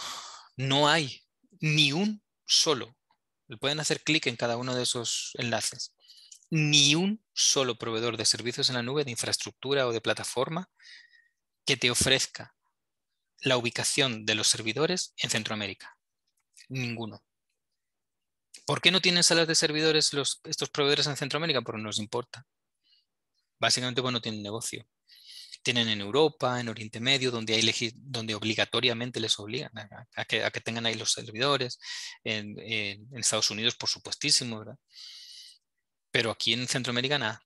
no hay ni un solo, pueden hacer clic en cada uno de esos enlaces, ni un solo proveedor de servicios en la nube, de infraestructura o de plataforma, que te ofrezca la ubicación de los servidores en Centroamérica. Ninguno. ¿Por qué no tienen salas de servidores los, estos proveedores en Centroamérica? Porque no les importa. Básicamente porque no tienen negocio. Tienen en Europa, en Oriente Medio, donde, hay donde obligatoriamente les obligan a, que, tengan ahí los servidores. En, en, Estados Unidos, por supuestísimo, ¿verdad? Pero aquí en Centroamérica nada.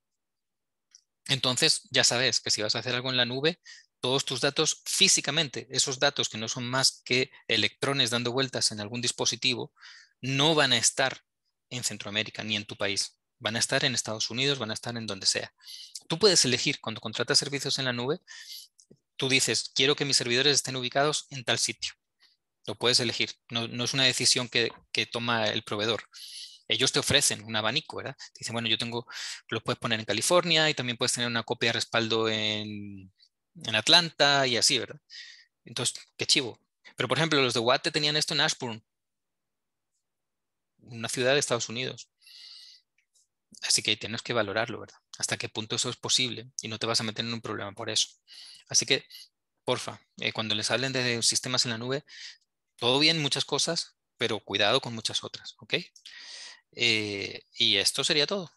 Entonces, ya sabes que si vas a hacer algo en la nube, todos tus datos físicamente, esos datos que no son más que electrones dando vueltas en algún dispositivo, no van a estar en Centroamérica ni en tu país. Van a estar en Estados Unidos, van a estar en donde sea. Tú puedes elegir cuando contratas servicios en la nube, tú dices, quiero que mis servidores estén ubicados en tal sitio. Lo puedes elegir. No, es una decisión que, toma el proveedor. Ellos te ofrecen un abanico, ¿verdad? dicen, bueno, yo tengo, lo puedes poner en California y también puedes tener una copia de respaldo en, en Atlanta y así, ¿verdad? Entonces, qué chivo. Pero, por ejemplo, los de Watt tenían esto en Ashburn una ciudad de Estados Unidos. Así que tienes que valorarlo, ¿verdad? Hasta qué punto eso es posible y no te vas a meter en un problema por eso. Así que, porfa, eh, cuando les hablen de sistemas en la nube, todo bien, muchas cosas, pero cuidado con muchas otras, ¿ok? Eh, y esto sería todo.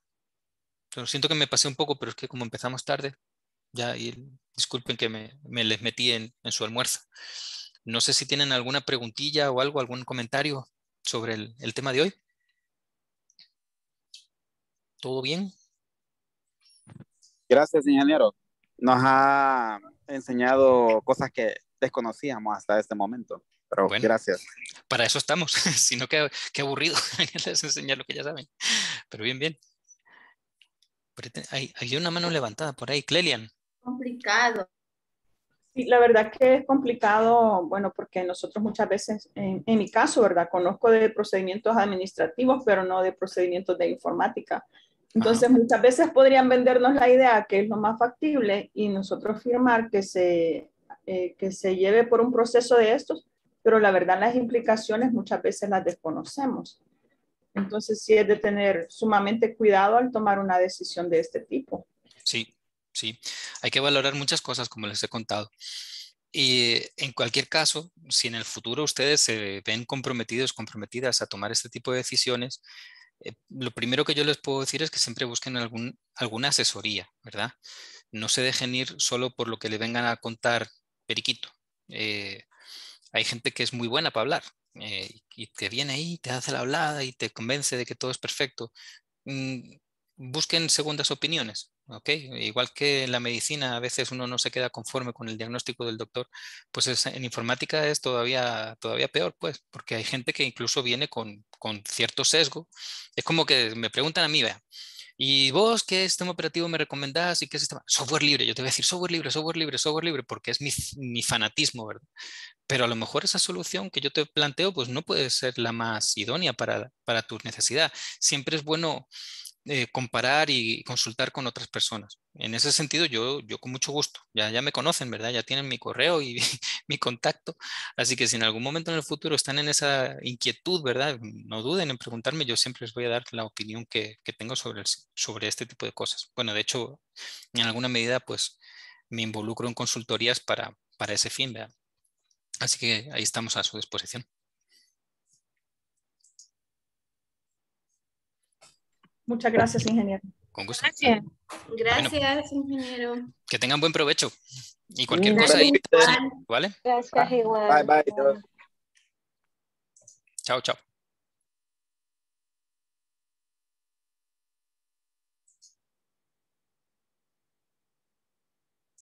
Yo siento que me pasé un poco, pero es que como empezamos tarde, ya, y disculpen que me, les metí en su almuerzo. No sé si tienen alguna preguntilla o algo, algún comentario sobre el, tema de hoy? ¿Todo bien? Gracias, ingeniero. Nos ha enseñado cosas que desconocíamos hasta este momento. Pero gracias. Para eso estamos, sino que qué aburrido les enseñar lo que ya saben. Pero bien, bien. Hay, hay una mano levantada por ahí, Clelian. Complicado. Sí, la verdad que es complicado, bueno, porque nosotros muchas veces, en, en, mi caso, ¿verdad? Conozco de procedimientos administrativos, pero no de procedimientos de informática. Entonces, muchas veces podrían vendernos la idea que es lo más factible y nosotros firmar que se, eh, que se lleve por un proceso de estos, pero la verdad las implicaciones muchas veces las desconocemos. Entonces, sí es de tener sumamente cuidado al tomar una decisión de este tipo. Sí, sí. Hay que valorar muchas cosas, como les he contado. Y en cualquier caso, si en el futuro ustedes se ven comprometidos, comprometidas a tomar este tipo de decisiones, eh, lo primero que yo les puedo decir es que siempre busquen algún, alguna asesoría, ¿verdad? No se dejen ir solo por lo que le vengan a contar periquito. Eh, hay gente que es muy buena para hablar eh, y te viene ahí, te hace la hablada y te convence de que todo es perfecto. Mm, busquen segundas opiniones. Okay. Igual que en la medicina a veces uno no se queda conforme con el diagnóstico del doctor, pues en informática es todavía, todavía peor, pues, porque hay gente que incluso viene con, con cierto sesgo. Es como que me preguntan a mí, vea, ¿y vos qué sistema operativo me recomendás y qué sistema? Software libre, yo te voy a decir software libre, software libre, software libre, porque es mi, mi fanatismo, ¿verdad? Pero a lo mejor esa solución que yo te planteo, pues no puede ser la más idónea para, para tu necesidad. Siempre es bueno eh, comparar y consultar con otras personas. En ese sentido, yo, yo con mucho gusto, ya, ya me conocen, ¿verdad? Ya tienen mi correo y mi contacto. Así que si en algún momento en el futuro están en esa inquietud, ¿verdad? No duden en preguntarme, yo siempre les voy a dar la opinión que, que tengo sobre, sobre este tipo de cosas. Bueno, de hecho, en alguna medida, pues me involucro en consultorías para, para ese fin, ¿verdad? Así que ahí estamos a su disposición. Muchas gracias, ingeniero. Con gusto. Gracias. Gracias, ingeniero. Que tengan buen provecho. Y cualquier cosa ahí, ¿vale? Gracias, igual. Bye, bye. Chao, chao.